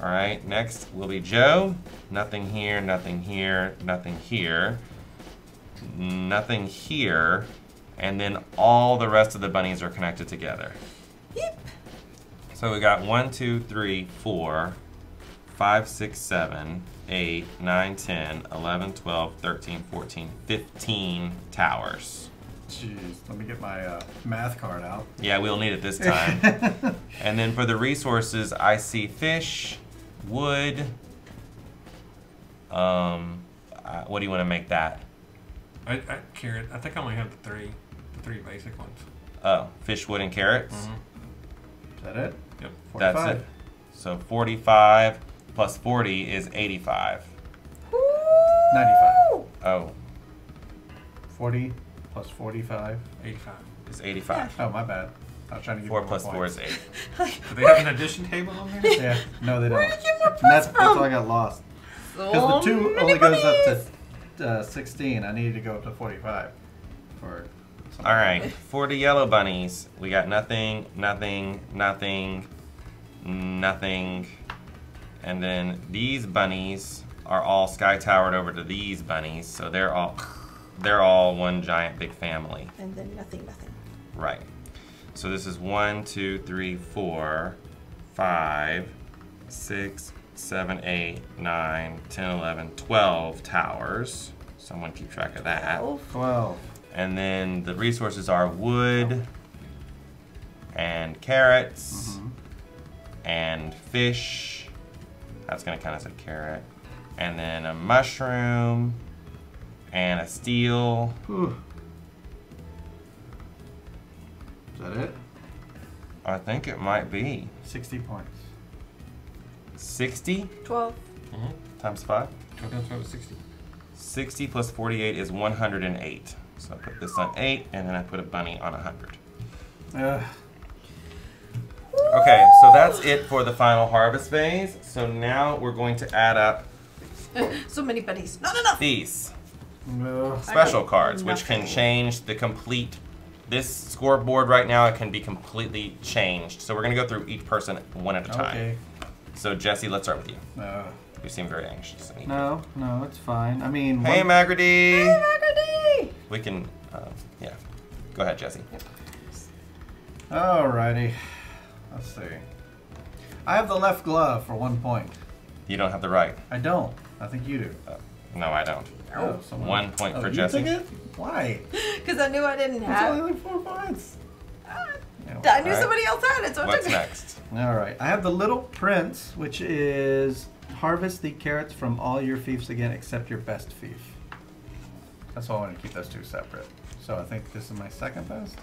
Alright, next will be Joe. Nothing here, nothing here, nothing here. Nothing here. And then all the rest of the bunnies are connected together. Yep. So we got one, two, three, four, five, six, seven, eight, nine, 10, 11, 12, 13, 14, 15 towers. Jeez, let me get my uh, math card out. Yeah, we'll need it this time. [laughs] and then for the resources, I see fish, wood. Um, uh, what do you want to make that? I, I carrot. I think I only have the three, the three basic ones. Oh, fish, wood, and carrots. Mhm. Is that it? Yep. 45. That's it. So 45 plus 40 is 85. 95. Oh, 40 plus 45. Eighty-five. it's 85. Oh, my bad. I was trying to get 4 more plus 4 is 8. [laughs] Do they have an addition table on there? Yeah, no, they don't. Where did you get more And that's, points that's from? how I got lost. So Because the 2 many only goes up to uh, 16. I needed to go up to 45 for. All right, for the yellow bunnies, we got nothing, nothing, nothing, nothing. And then these bunnies are all sky towered over to these bunnies, so they're all they're all one giant big family. And then nothing, nothing. Right. So this is one, two, three, four, five, six, seven, eight, nine, 10, 11, 12 towers. Someone keep track of that. Oh, 12. And then the resources are wood and carrots Mhm. and fish. That's gonna count as a carrot. And then a mushroom and a steel. Whew. Is that it? I think it might be 60 points. 60 12. Mm-hmm. times 5. Go down to 60. 60 plus 48 is 108. So I put this on 8 and then I put a bunny on 100. Ugh. Okay, so that's it for the final harvest phase. So now we're going to add up [laughs] so many bunnies. Not enough. these. No. special got cards, which can change the complete. This scoreboard right now it can be completely changed. So we're gonna go through each person one at a time. Okay. So Jesse, let's start with you. No. You seem very anxious. and eager. No, no, it's fine. I mean, Hey, one- Magrady. Macaroni! We can, uh, yeah. Go ahead, Jesse. Alrighty. Let's see. I have the left glove for one point. You don't have the right. I don't. I think you do. Uh, no, I don't. Oh, someone- One point oh, for you Jesse. took it? Why? [laughs] Because I knew I didn't have. It's have. only like four points. Ah, Yeah, I knew Alright. somebody else had it, so I What's took it. next? All right. I have the Little Prince, which is harvest the carrots from all your fiefs again except your best fief. That's why I want to keep those two separate. So I think this is my second best.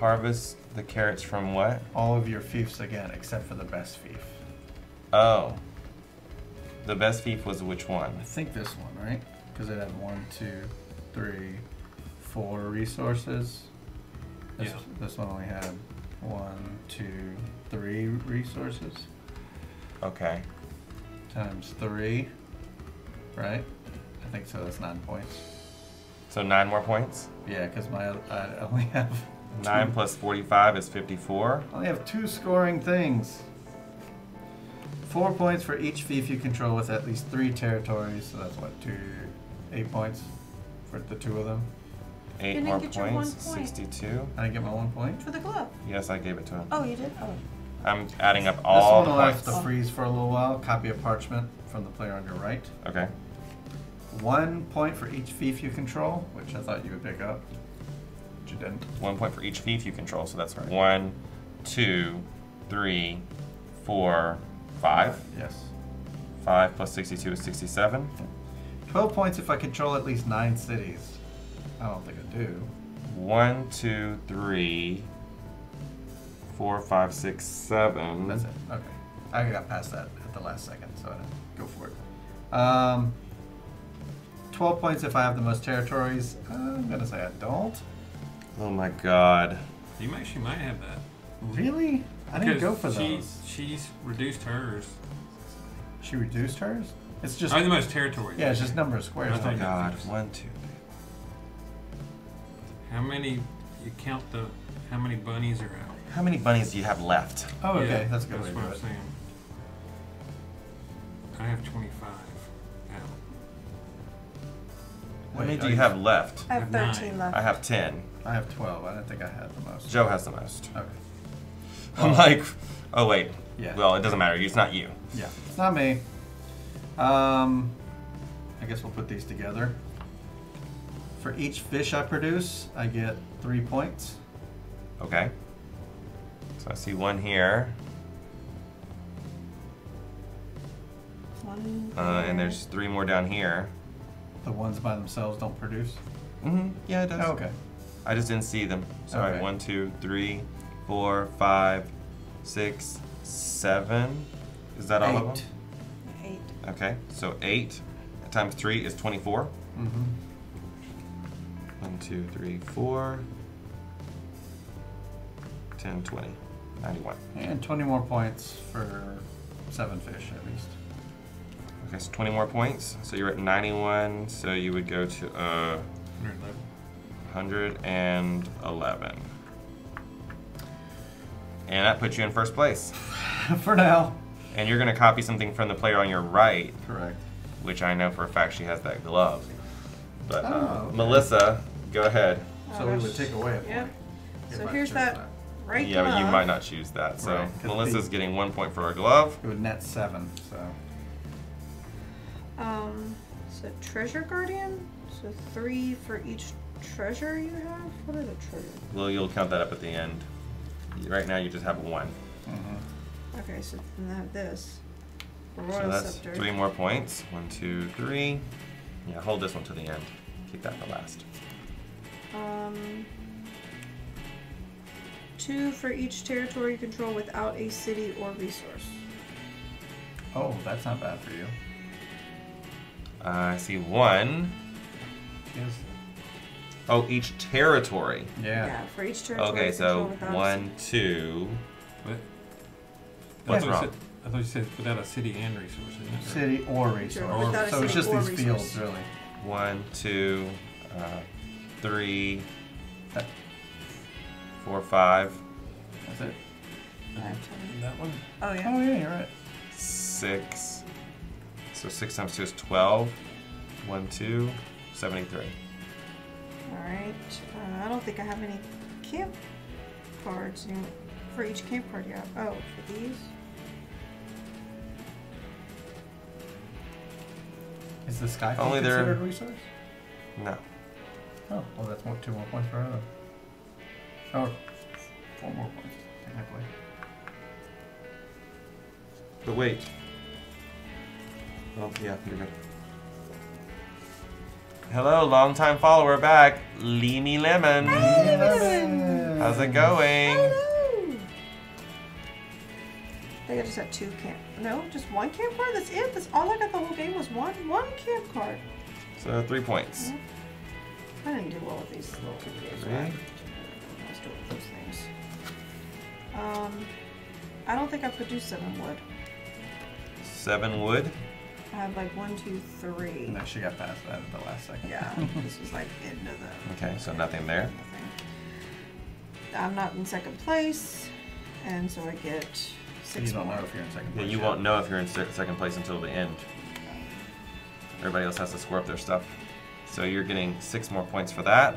Harvest the carrots from what? All of your fiefs again except for the best fief. Oh. The best fief was which one? I think this one, right? Because it had one, two, three, four resources. This, Yeah. this one only had one, two, three resources Okay. times three, right? I think so. That's nine points. So nine more points. Yeah, because my I only [laughs] have Nine plus forty-five is fifty-four. I only have two scoring things. Four points for each fief you control with at least three territories. So that's what two, eight points for the two of them. Eight didn't more get your points. one point. Sixty-two. I get my one point. For the glove. Yes, I gave it to him. Oh, you did? Oh. I'm adding up This all one the will have points. to freeze for a little while. Copy a parchment from the player on your right. Okay. One point for each fief you control, which I thought you would pick up, but you didn't. One point for each fief you control. So that's Right. one, two, three, four, five. Yes. Five plus sixty-two is sixty-seven. Twelve points if I control at least nine cities. I don't think I do. One, two, three, four, five, six, seven. That's it. Okay. I got past that at the last second, so I go for it. Um, 12 points if I have the most territories. I'm going to say I don't. Oh my god. You might, she might have that. Really? I didn't go for she, those. She's reduced hers. She reduced hers? It's just. oh, the most territory. Yeah, it's just number of squares. Oh my god. One, two. How many? You count the how many bunnies are out. How many bunnies do you have left? Oh, okay. Yeah, that's a good way That's to what I'm saying. I have 25 How many Wait, do you you- have left? I have Nine. 13 left. I have ten. I have 12. I don't think I had the most. Joe has the most. Okay. [laughs] I'm like, oh wait. Yeah. Well, it doesn't matter. It's not you. Yeah. It's not me. Um, I guess we'll put these together. For each fish I produce, I get three points. Okay. So I see one here, One uh, and there's three more down here. The ones by themselves don't produce. Mm-hmm. Yeah, it does. Oh, okay. I just didn't see them. Sorry. Okay. One, two, three, four, five, six, seven. Is that all of them? Eight. Okay. So eight times three is twenty-four. Mm-hmm. One, two, three, four. 10, 20, 91. And 20 more points for seven fish at least. Okay, so 20 more points. So you're at 91, so you would go to uh, 111. 111. And that puts you in first place. [laughs] for now. And you're going to copy something from the player on your right, Correct. which I know for a fact she has that glove. But uh, Oh, okay. Melissa, go ahead. Oh, So we would take away a point. Yep. So here's chose that right yeah, but you might not choose that. So Right, 'cause Melissa's the- getting one point for her glove. It would net seven, so. Um, so treasure guardian. So three for each treasure you have. What are the treasures? Well, you'll count that up at the end. Right now, you just have one. mhm. Okay, so then I have this. Royal So that's scepter. three more points. One, two, three. Yeah, hold this one to the end. Keep that for last. Um, two for each territory you control without a city or resource. Oh, that's not bad for you. Uh, I see one. Yes. Oh, each territory. Yeah. yeah. for each territory. Okay, so control without a one, two. But I What's thought, you wrong? said, I thought you said without a city and resources. City or resource. Without a so it's just these resource. fields, really. one, two, uh, three, That- four, five, That's it. Five, ten. That one? Oh yeah. Oh yeah, you're right. six. So six times two is 12. One, two, 73. All right. Uh, I don't think I have any camp cards you for each camp card yet. Oh, for these. Is the sky Only there- considered a resource? No. Oh, well, that's more, two more points for her. Oh, four more points, technically. But wait. Oh, yeah, you're good. Hello, longtime follower back, Leamy Lemon. How's it going? Hello. I think I just had two camp. No, just one camp card. That's it. That's all I got. The whole game was one one camp card. So three points. I didn't do well with these little videos. Really? I was doing those things. Um, I don't think I produced seven wood. Seven wood. I have like one, two, three. No, she got past that at the last second. Yeah, [laughs] this is like into the. Okay, so nothing there. Nothing. I'm not in second place, and so I get six you don't more. know if you're in second Yeah, you yet. won't know if you're in second place until the end. Everybody else has to score up their stuff. So you're getting six more points for that.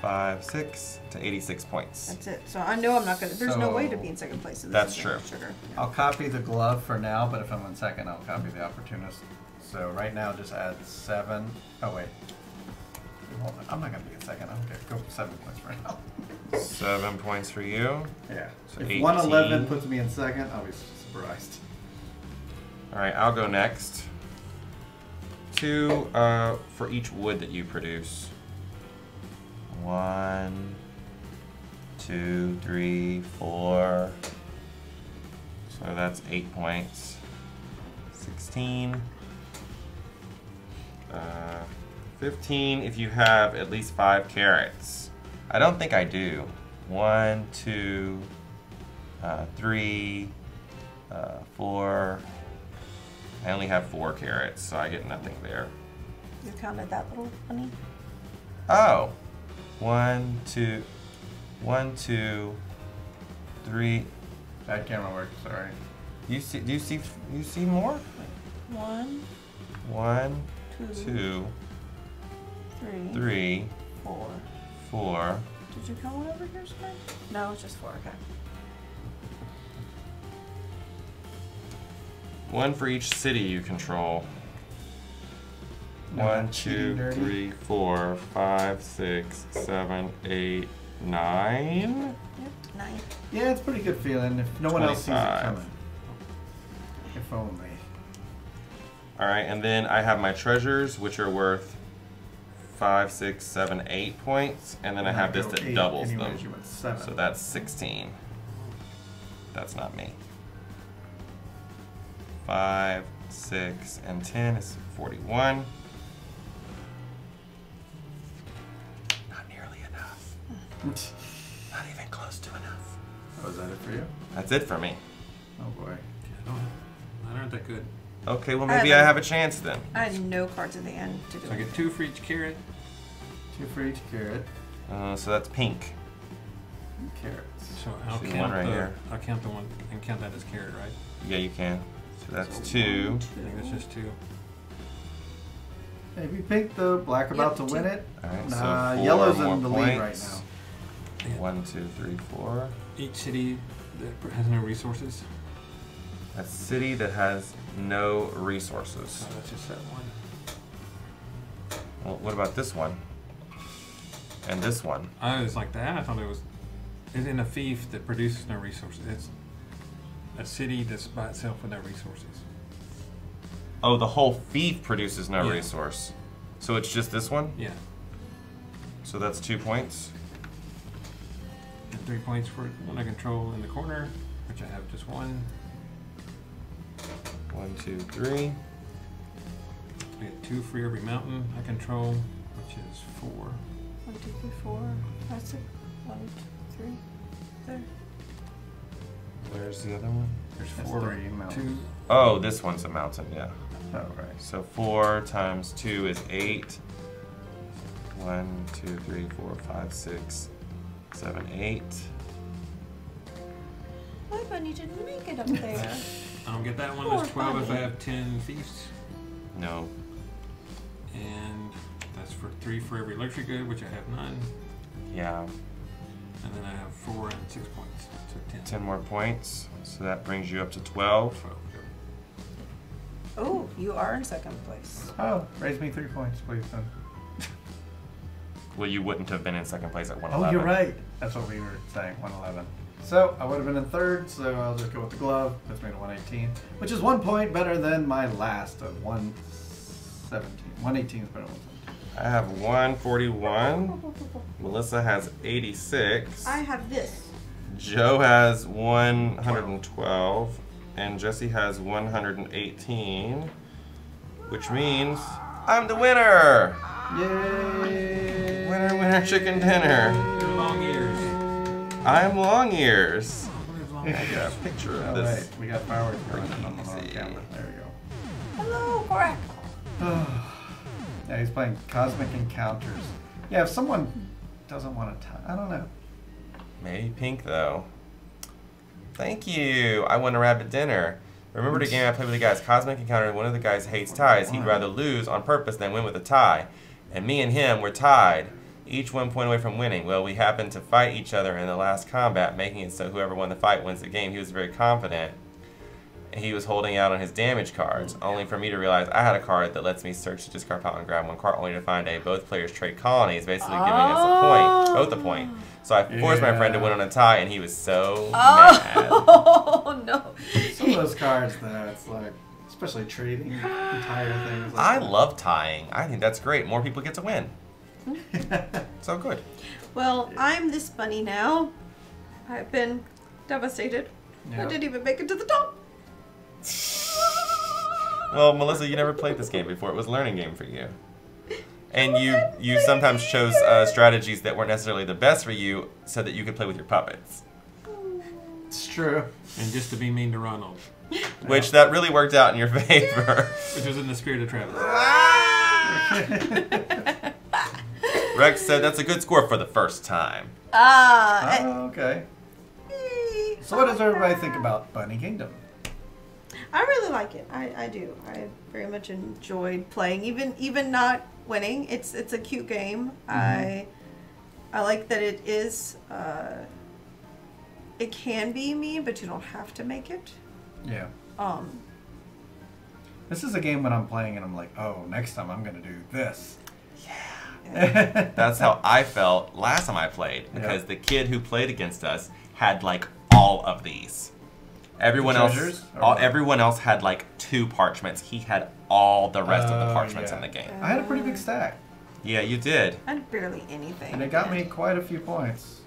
Five, six to 86 points. That's it. So I know I'm not gonna. There's no way to be in second place. in this That's true. Sugar. I'll copy the glove for now, but if I'm in second, I'll copy the opportunist. So right now, just add seven. Oh wait. Hold on. I'm not gonna be in second. I don't care. Go seven points right now. Seven points for you. Yeah. So if 18. 111 puts me in second, I'll be surprised. All right, I'll go next. Two uh, for each wood that you produce. One, two, three, four. So that's eight points. Sixteen. Uh, Fifteen if you have at least five carrots. I don't think I do. One, two, uh, three, uh, four. I only have four carrots, so I get nothing there. You counted that little bunny. Oh, one, two, one, two, three. Bad camera work. Sorry. You see? Do you see? You see more? One, One, two, two, three, three, four. four. Did you count one over here? No, it's just four. Okay. One for each city you control. No, One, cheating two, dirty. three, four, five, six, seven, eight, nine. Yep. Nine. Yeah, it's a pretty good feeling if no one else sees it 25. coming. If only. All right, and then I have my treasures, which are worth five, six, seven, eight points, and then I have this that doubles anyways, them. You went seven. So that's 16. That's not me. 5, 6, and 10 is 41. Not even close to enough. Oh, is that it for you? That's it for me. Oh boy. Yeah, I don't, mine aren't that good. Okay, well, maybe I haven't- have a chance then. I had no cards at the end to do So I get two for each carrot. Two for each carrot. Uh, so that's pink. Carrots. So I'll See the count one right the, here. I'll count the one and count that as carrot, right? Yeah, you can. So that's So two. one, I think that's just two. Maybe pink the Black about Yep, to win it. All right, Nah, so four yellow's more in the lead right now. Yeah. One, two, three, four. Each city that has no resources. A city that has no resources. So that's just that one. Well, what about this one? And this one? Oh, I was like that. I thought it was. It's in a fief that produces no resources. It's a city that's by itself with no resources. Oh, the whole fief produces no Yeah. resource. So it's just this one? Yeah. So that's two points. And three points for one I control in the corner, which I have just one. One, two, three. I get two for every mountain I control, which is four. One, two, three, four, five, six. One, two, three. There. Where's the other one? There's That's four. three mountains. Two. Oh, this one's a mountain, yeah. Oh, right. So four times two is eight. One, two, three, four, five, six, seven, eight. My bunny didn't make it up there. [laughs] I don't get that one. Poor That's 12 if I have 10 fiefs. No. And that's for 3 for every luxury good, which I have none. Yeah. And then I have 4 and 6 points. So 10. Ten more points. So that brings you up to twelve. 12. oh, you are in second place. Oh, raise me three points, please, then. Well, you wouldn't have been in second place at one Oh, eleven. you're right. That's what we were saying, 111. So I would have been in third, so I'll just go with the glove. Puts me to 118, which is one point better than my last of 117. 118 is better than 117. I have one forty-one. Melissa has eighty-six. I have this. Joe has 112, and Jesse has 118, which means I'm the winner! Yay! Winner, winner, chicken dinner. Your long ears. I'm Long Ears. What is long I got a picture of All this. right, we got fireworks going on the Let long see. camera. There we go. Hello, Korak. [sighs] yeah, he's playing Cosmic Encounters. Yeah, if someone doesn't want to, I don't know. Maybe pink though. Thank you. I won a rabbit dinner. Remember the game I played with the guys? Cosmic Encounter. One of the guys hates ties. He'd rather lose on purpose than win with a tie. And me and him were tied, each one point away from winning. Well, we happened to fight each other in the last combat, making it so whoever won the fight wins the game. He was very confident. He was holding out on his damage cards, only for me to realize I had a card that lets me search the discard pile and grab one card, only to find a both players trade colonies, basically giving us a point, both a point. So I forced my friend to win on a tie, and he was so oh. mad. [laughs] Oh no. Some of those cards, though, it's like, especially trading [laughs] entire things. Like I that. love tying. I think that's great. More people get to win. [laughs] So good. Well, I'm this bunny now. I've been devastated. I didn't even make it to the top. [laughs] Well, Melissa, you never played this game before. It was a learning game for you. And you you sometimes chose uh, strategies that weren't necessarily the best for you so that you could play with your puppets. It's true. And just to be mean to Ronald, Which that really worked out in your favor. [laughs] which was in the spirit of Travis. [laughs] Rex said that's a good score for the first time. Ah. Oh, okay. So, what does everybody think about Bunny Kingdom? I really like it. I, I do. I very much enjoyed playing, even even not winning. It's it's a cute game. I I like that it is. Uh, it can be mean, but you don't have to make it. Yeah. Um, This is a game when I'm playing and I'm like, oh, next time I'm gonna do this. yeah. [laughs] That's how I felt last time I played because Yeah. the kid who played against us had like all of these. Everyone else, all, everyone else had like two parchments. He had all the rest of the Oh, parchments yeah. in the game. I had a pretty big stack, Yeah, you did. and barely anything. and it got me quite a few points.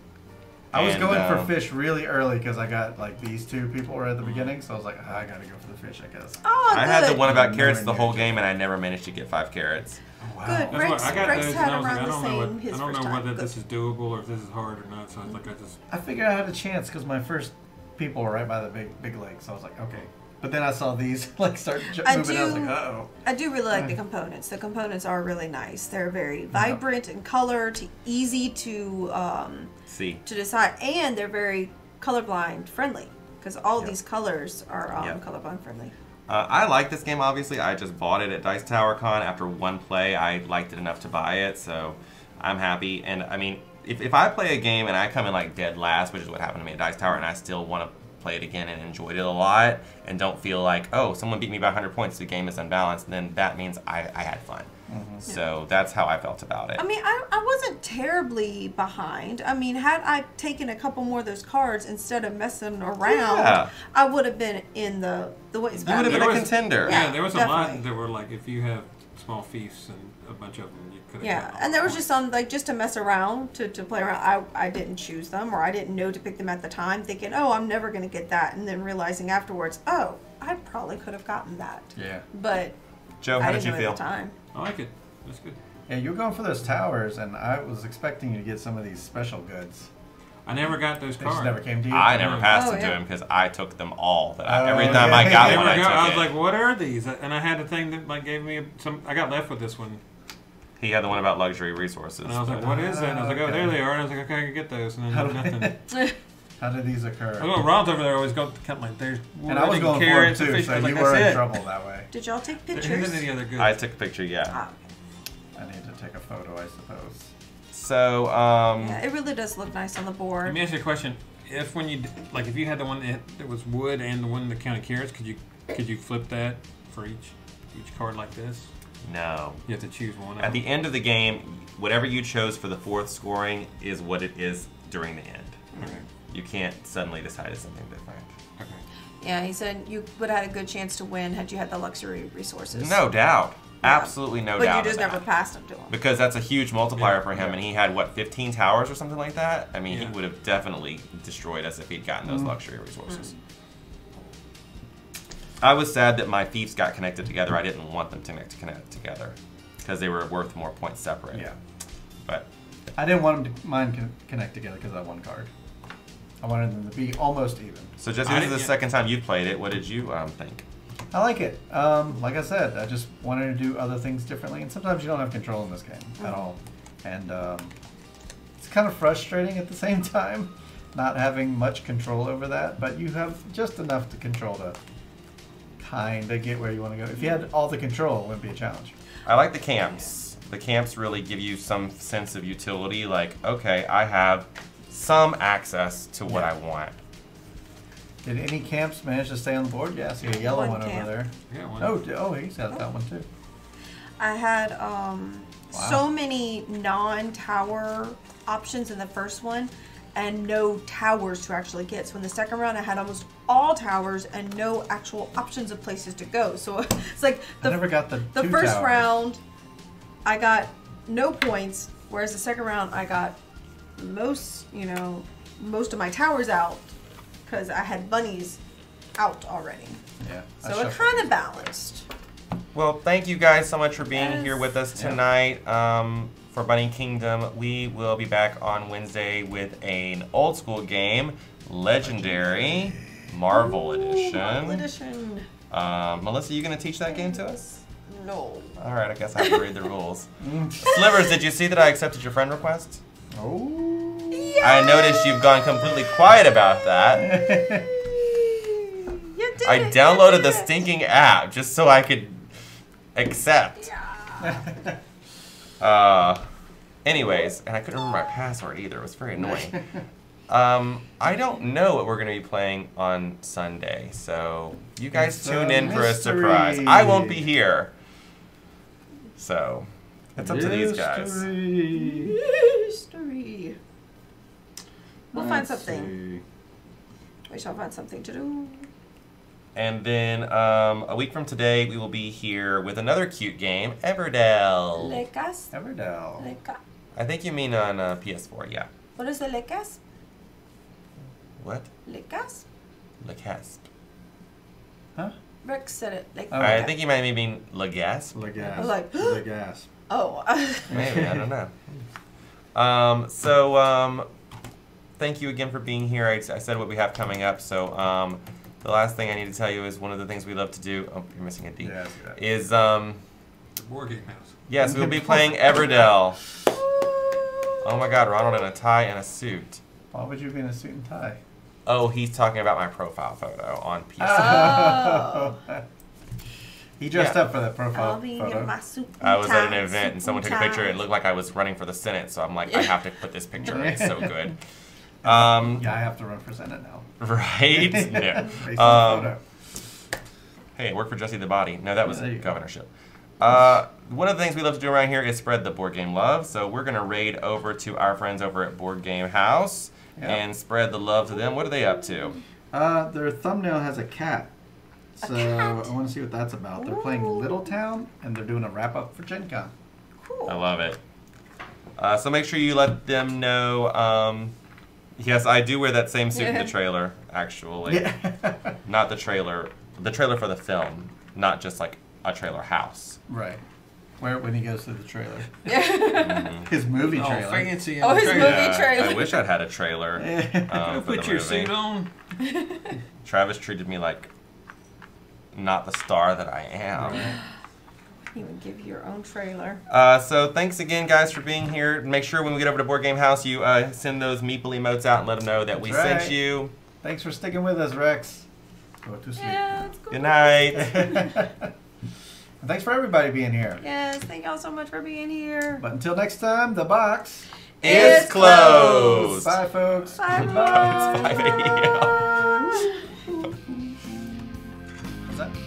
I was And, going uh, for fish really early because I got like these two people were at the beginning, so I was like, ah, I gotta go for the fish, I guess. Oh, I had the one about carrots the whole game, and I never managed to get five carrots. Oh, wow. Good. That's Rex- I got Rex those, had and I was like, around I the don't know, same what, I don't know whether Good. this is doable or if this is hard or not. So I was like, I just I figured I had a chance because my first people were right by the big big lake, so I was like, okay. But then I saw these [laughs] like start j- I moving. I was do- like, uh oh. I do really like the components. The components are really nice. They're very vibrant in color, to easy to um, See, to decide, and they're very colorblind friendly because all Yep. these colors are um, Yep. colorblind friendly. uh, I like this game. Obviously, I just bought it at Dice Tower Con after one play. I liked it enough to buy it, so I'm happy. And I mean, if, if I play a game and I come in like dead last, which is what happened to me at Dice Tower, and I still want to play it again and enjoyed it a lot, and don't feel like oh someone beat me by 100 points, the game is unbalanced, then that means I, I had fun. Mm-hmm. So that's how I felt about it. I mean, I, I wasn't terribly behind. I mean, had I taken a couple more of those cards instead of messing around, Yeah. I would have been in the the ways You back. would have been There a was- contender. yeah, Yeah, there was a lot that were like if you have small fiefs and a bunch of them, you could have. Yeah, and there was just some like just to mess around to, to play around. I I didn't choose them or I didn't know to pick them at the time, thinking, oh, I'm never gonna get that, and then realizing afterwards, oh, I probably could have gotten that, Yeah. but Joe, how I did didn't you know feel? at the time. I like it. That's good. Yeah, you were going for those towers, and I was expecting you to get some of these special goods. I never got those They cards. never came to you. I never Oh, passed them oh, yeah. to him because I took them all. That I, Oh, every time I got one, I go- took I was it. like, "What are these?" And I had a thing that like gave me some. I got left with this one, he had the one about luxury resources. and I was like, but- "What is that?" And I was like, "Oh, there they are." And I was like, "Okay, I can get those." And then nothing. [laughs] How did these occur? I know Ron's over there always go kind of like there's and I was going for it too, so I was you were in it." trouble that way. Did y'all take pictures? isn't any other good. I took a picture, yeah. Ah, I need to take a photo, I suppose. So, um, yeah, it really does look nice on the board. Let me ask you a question. If when you like, if you had the one that, that was wood and the one that counted carrots, could you could you flip that for each each card like this? no. You have to choose one. At the them. end of the game, whatever you chose for the fourth scoring is what it is during the end. Okay. You can't suddenly decide it's something different. Okay. Yeah, he said you would have had a good chance to win had you had the luxury resources. No doubt. Yeah. Absolutely no but doubt. But you just never that. passed them to him. Because that's a huge multiplier Yeah, for him, yeah. and he had what 15 towers or something like that. I mean, Yeah. he would have definitely destroyed us if he'd gotten those Mhm. luxury resources. I was sad that my fiefs got connected together. I didn't want them to connect to connect together because they were worth more points separate. Yeah. But I didn't want them to mine connect together because I had one card. I wanted them to be almost even. so, Jesse, this is the didn't- second time you played it. What did you um, think? I like it. Um, like I said, I just wanted to do other things differently, and sometimes you don't have control in this game at all. And um, it's kind of frustrating at the [laughs] same time, not having much control over that. But you have just enough to control to kind of get where you want to go. If you had all the control, it wouldn't be a challenge. I like the camps. The camps really give you some sense of utility. Like, okay, I have some access to what I want. Did any camps manage to stay on the board? Yeah, I see a yellow One one, camp. over there. Yeah. One. Oh, d- oh, he's got that one too. I had um, Wow. so many non-tower options in the first one, and no towers to actually get. So in the second round, I had almost all towers and no actual options of places to go. So [laughs] it's like I the never got the the two first towers. round, I got no points, whereas the second round, I got most, you know, most of my towers out because I had bunnies out already. Yeah. So it kind of balanced. Well, thank you guys so much for being Yes. here with us Yeah. tonight um, for Bunny Kingdom. We will be back on Wednesday with an old school game, Legendary Marvel Ooh, Edition. Marvel edition. Um, Melissa, you gonna teach that game to us? No. All right, I guess I have to read the [laughs] rules. Slivers, did you see that I accepted your friend request? Oh. I noticed you've gone completely quiet about that. [laughs] You did I it, you downloaded did the it. stinking app just so I could accept. [laughs] Uh, anyways, and I couldn't remember my password either. It was very annoying. [laughs] Um, I don't know what we're going to be playing on Sunday, so you guys It's tune in for a surprise. I won't be here, so it's up to these guys. Mystery. Mystery. We'll find Let's something. We shall find something to do. And then um, a week from today, we will be here with another cute game, Everdell. Lecas. Everdell. Leca. I think you mean on uh, PS4, yeah. What is the lecas? What? Lecas? Lecasp. Huh? Rex said it. Like, Oh. I think you might mean Legasp. Legas. I like, [gasps] Legas. oh. [laughs] Maybe, I don't know. [laughs] Um, so, um, thank you again for being here. I, I said what we have coming up. So, um, the last thing I need to tell you is one of the things we love to do. Oh, you're missing a D. Yeah, I see um, The board game house. yes, we'll be playing Everdell. Oh my god, Ronald in a tie and a suit. Why would you be in a suit and tie? Oh, he's talking about my profile photo on PC. Oh. [laughs] he dressed Yeah. up for that profile I'll be photo. in my suit I was at an event and someone took a picture. It looked like I was running for the Senate, so I'm like, I have to put this picture. It's so [laughs] good. Um, yeah, I have to run for Senate now. [laughs] Right? [laughs] Yeah. Um, hey, I work for Jesse the Body. No, that was There you go. governorship. Uh, one of the things we love to do around here is spread the board game love. So we're gonna raid over to our friends over at Board Game House Yeah. and spread the love to them. What are they up to? Uh, their thumbnail has a cat. A So cat? I want to see what that's about. They're playing Little Town and they're doing a wrap up for Gen Con. Cool. I love it. Uh, so make sure you let them know. Um, yes, I do wear that same suit in the [laughs] trailer. Actually, Yeah. [laughs] not the trailer. The trailer for the film, not just like a trailer house. right. Where when he goes to the trailer, Mhm. [laughs] his movie Oh, trailer. fancy. Oh, his trailer. movie Yeah, trailer. I wish I'd had a trailer. Um, Go for the put your movie. suit on. Travis treated me like not the star that I am. [laughs] You would give your own trailer. Uh, so thanks again, guys, for being here. Make sure when we get over to Board Game House, you uh, send those meeple emotes out and let them know that we That's sent you. Thanks for sticking with us, Rex. Go to sleep. Yeah, cool. Good night. and [laughs] [laughs] thanks for everybody being here. Yes, thank y'all so much for being here. But until next time, the box. is closed. Bye, folks. Bye, bye It's 5 a.m. everyone.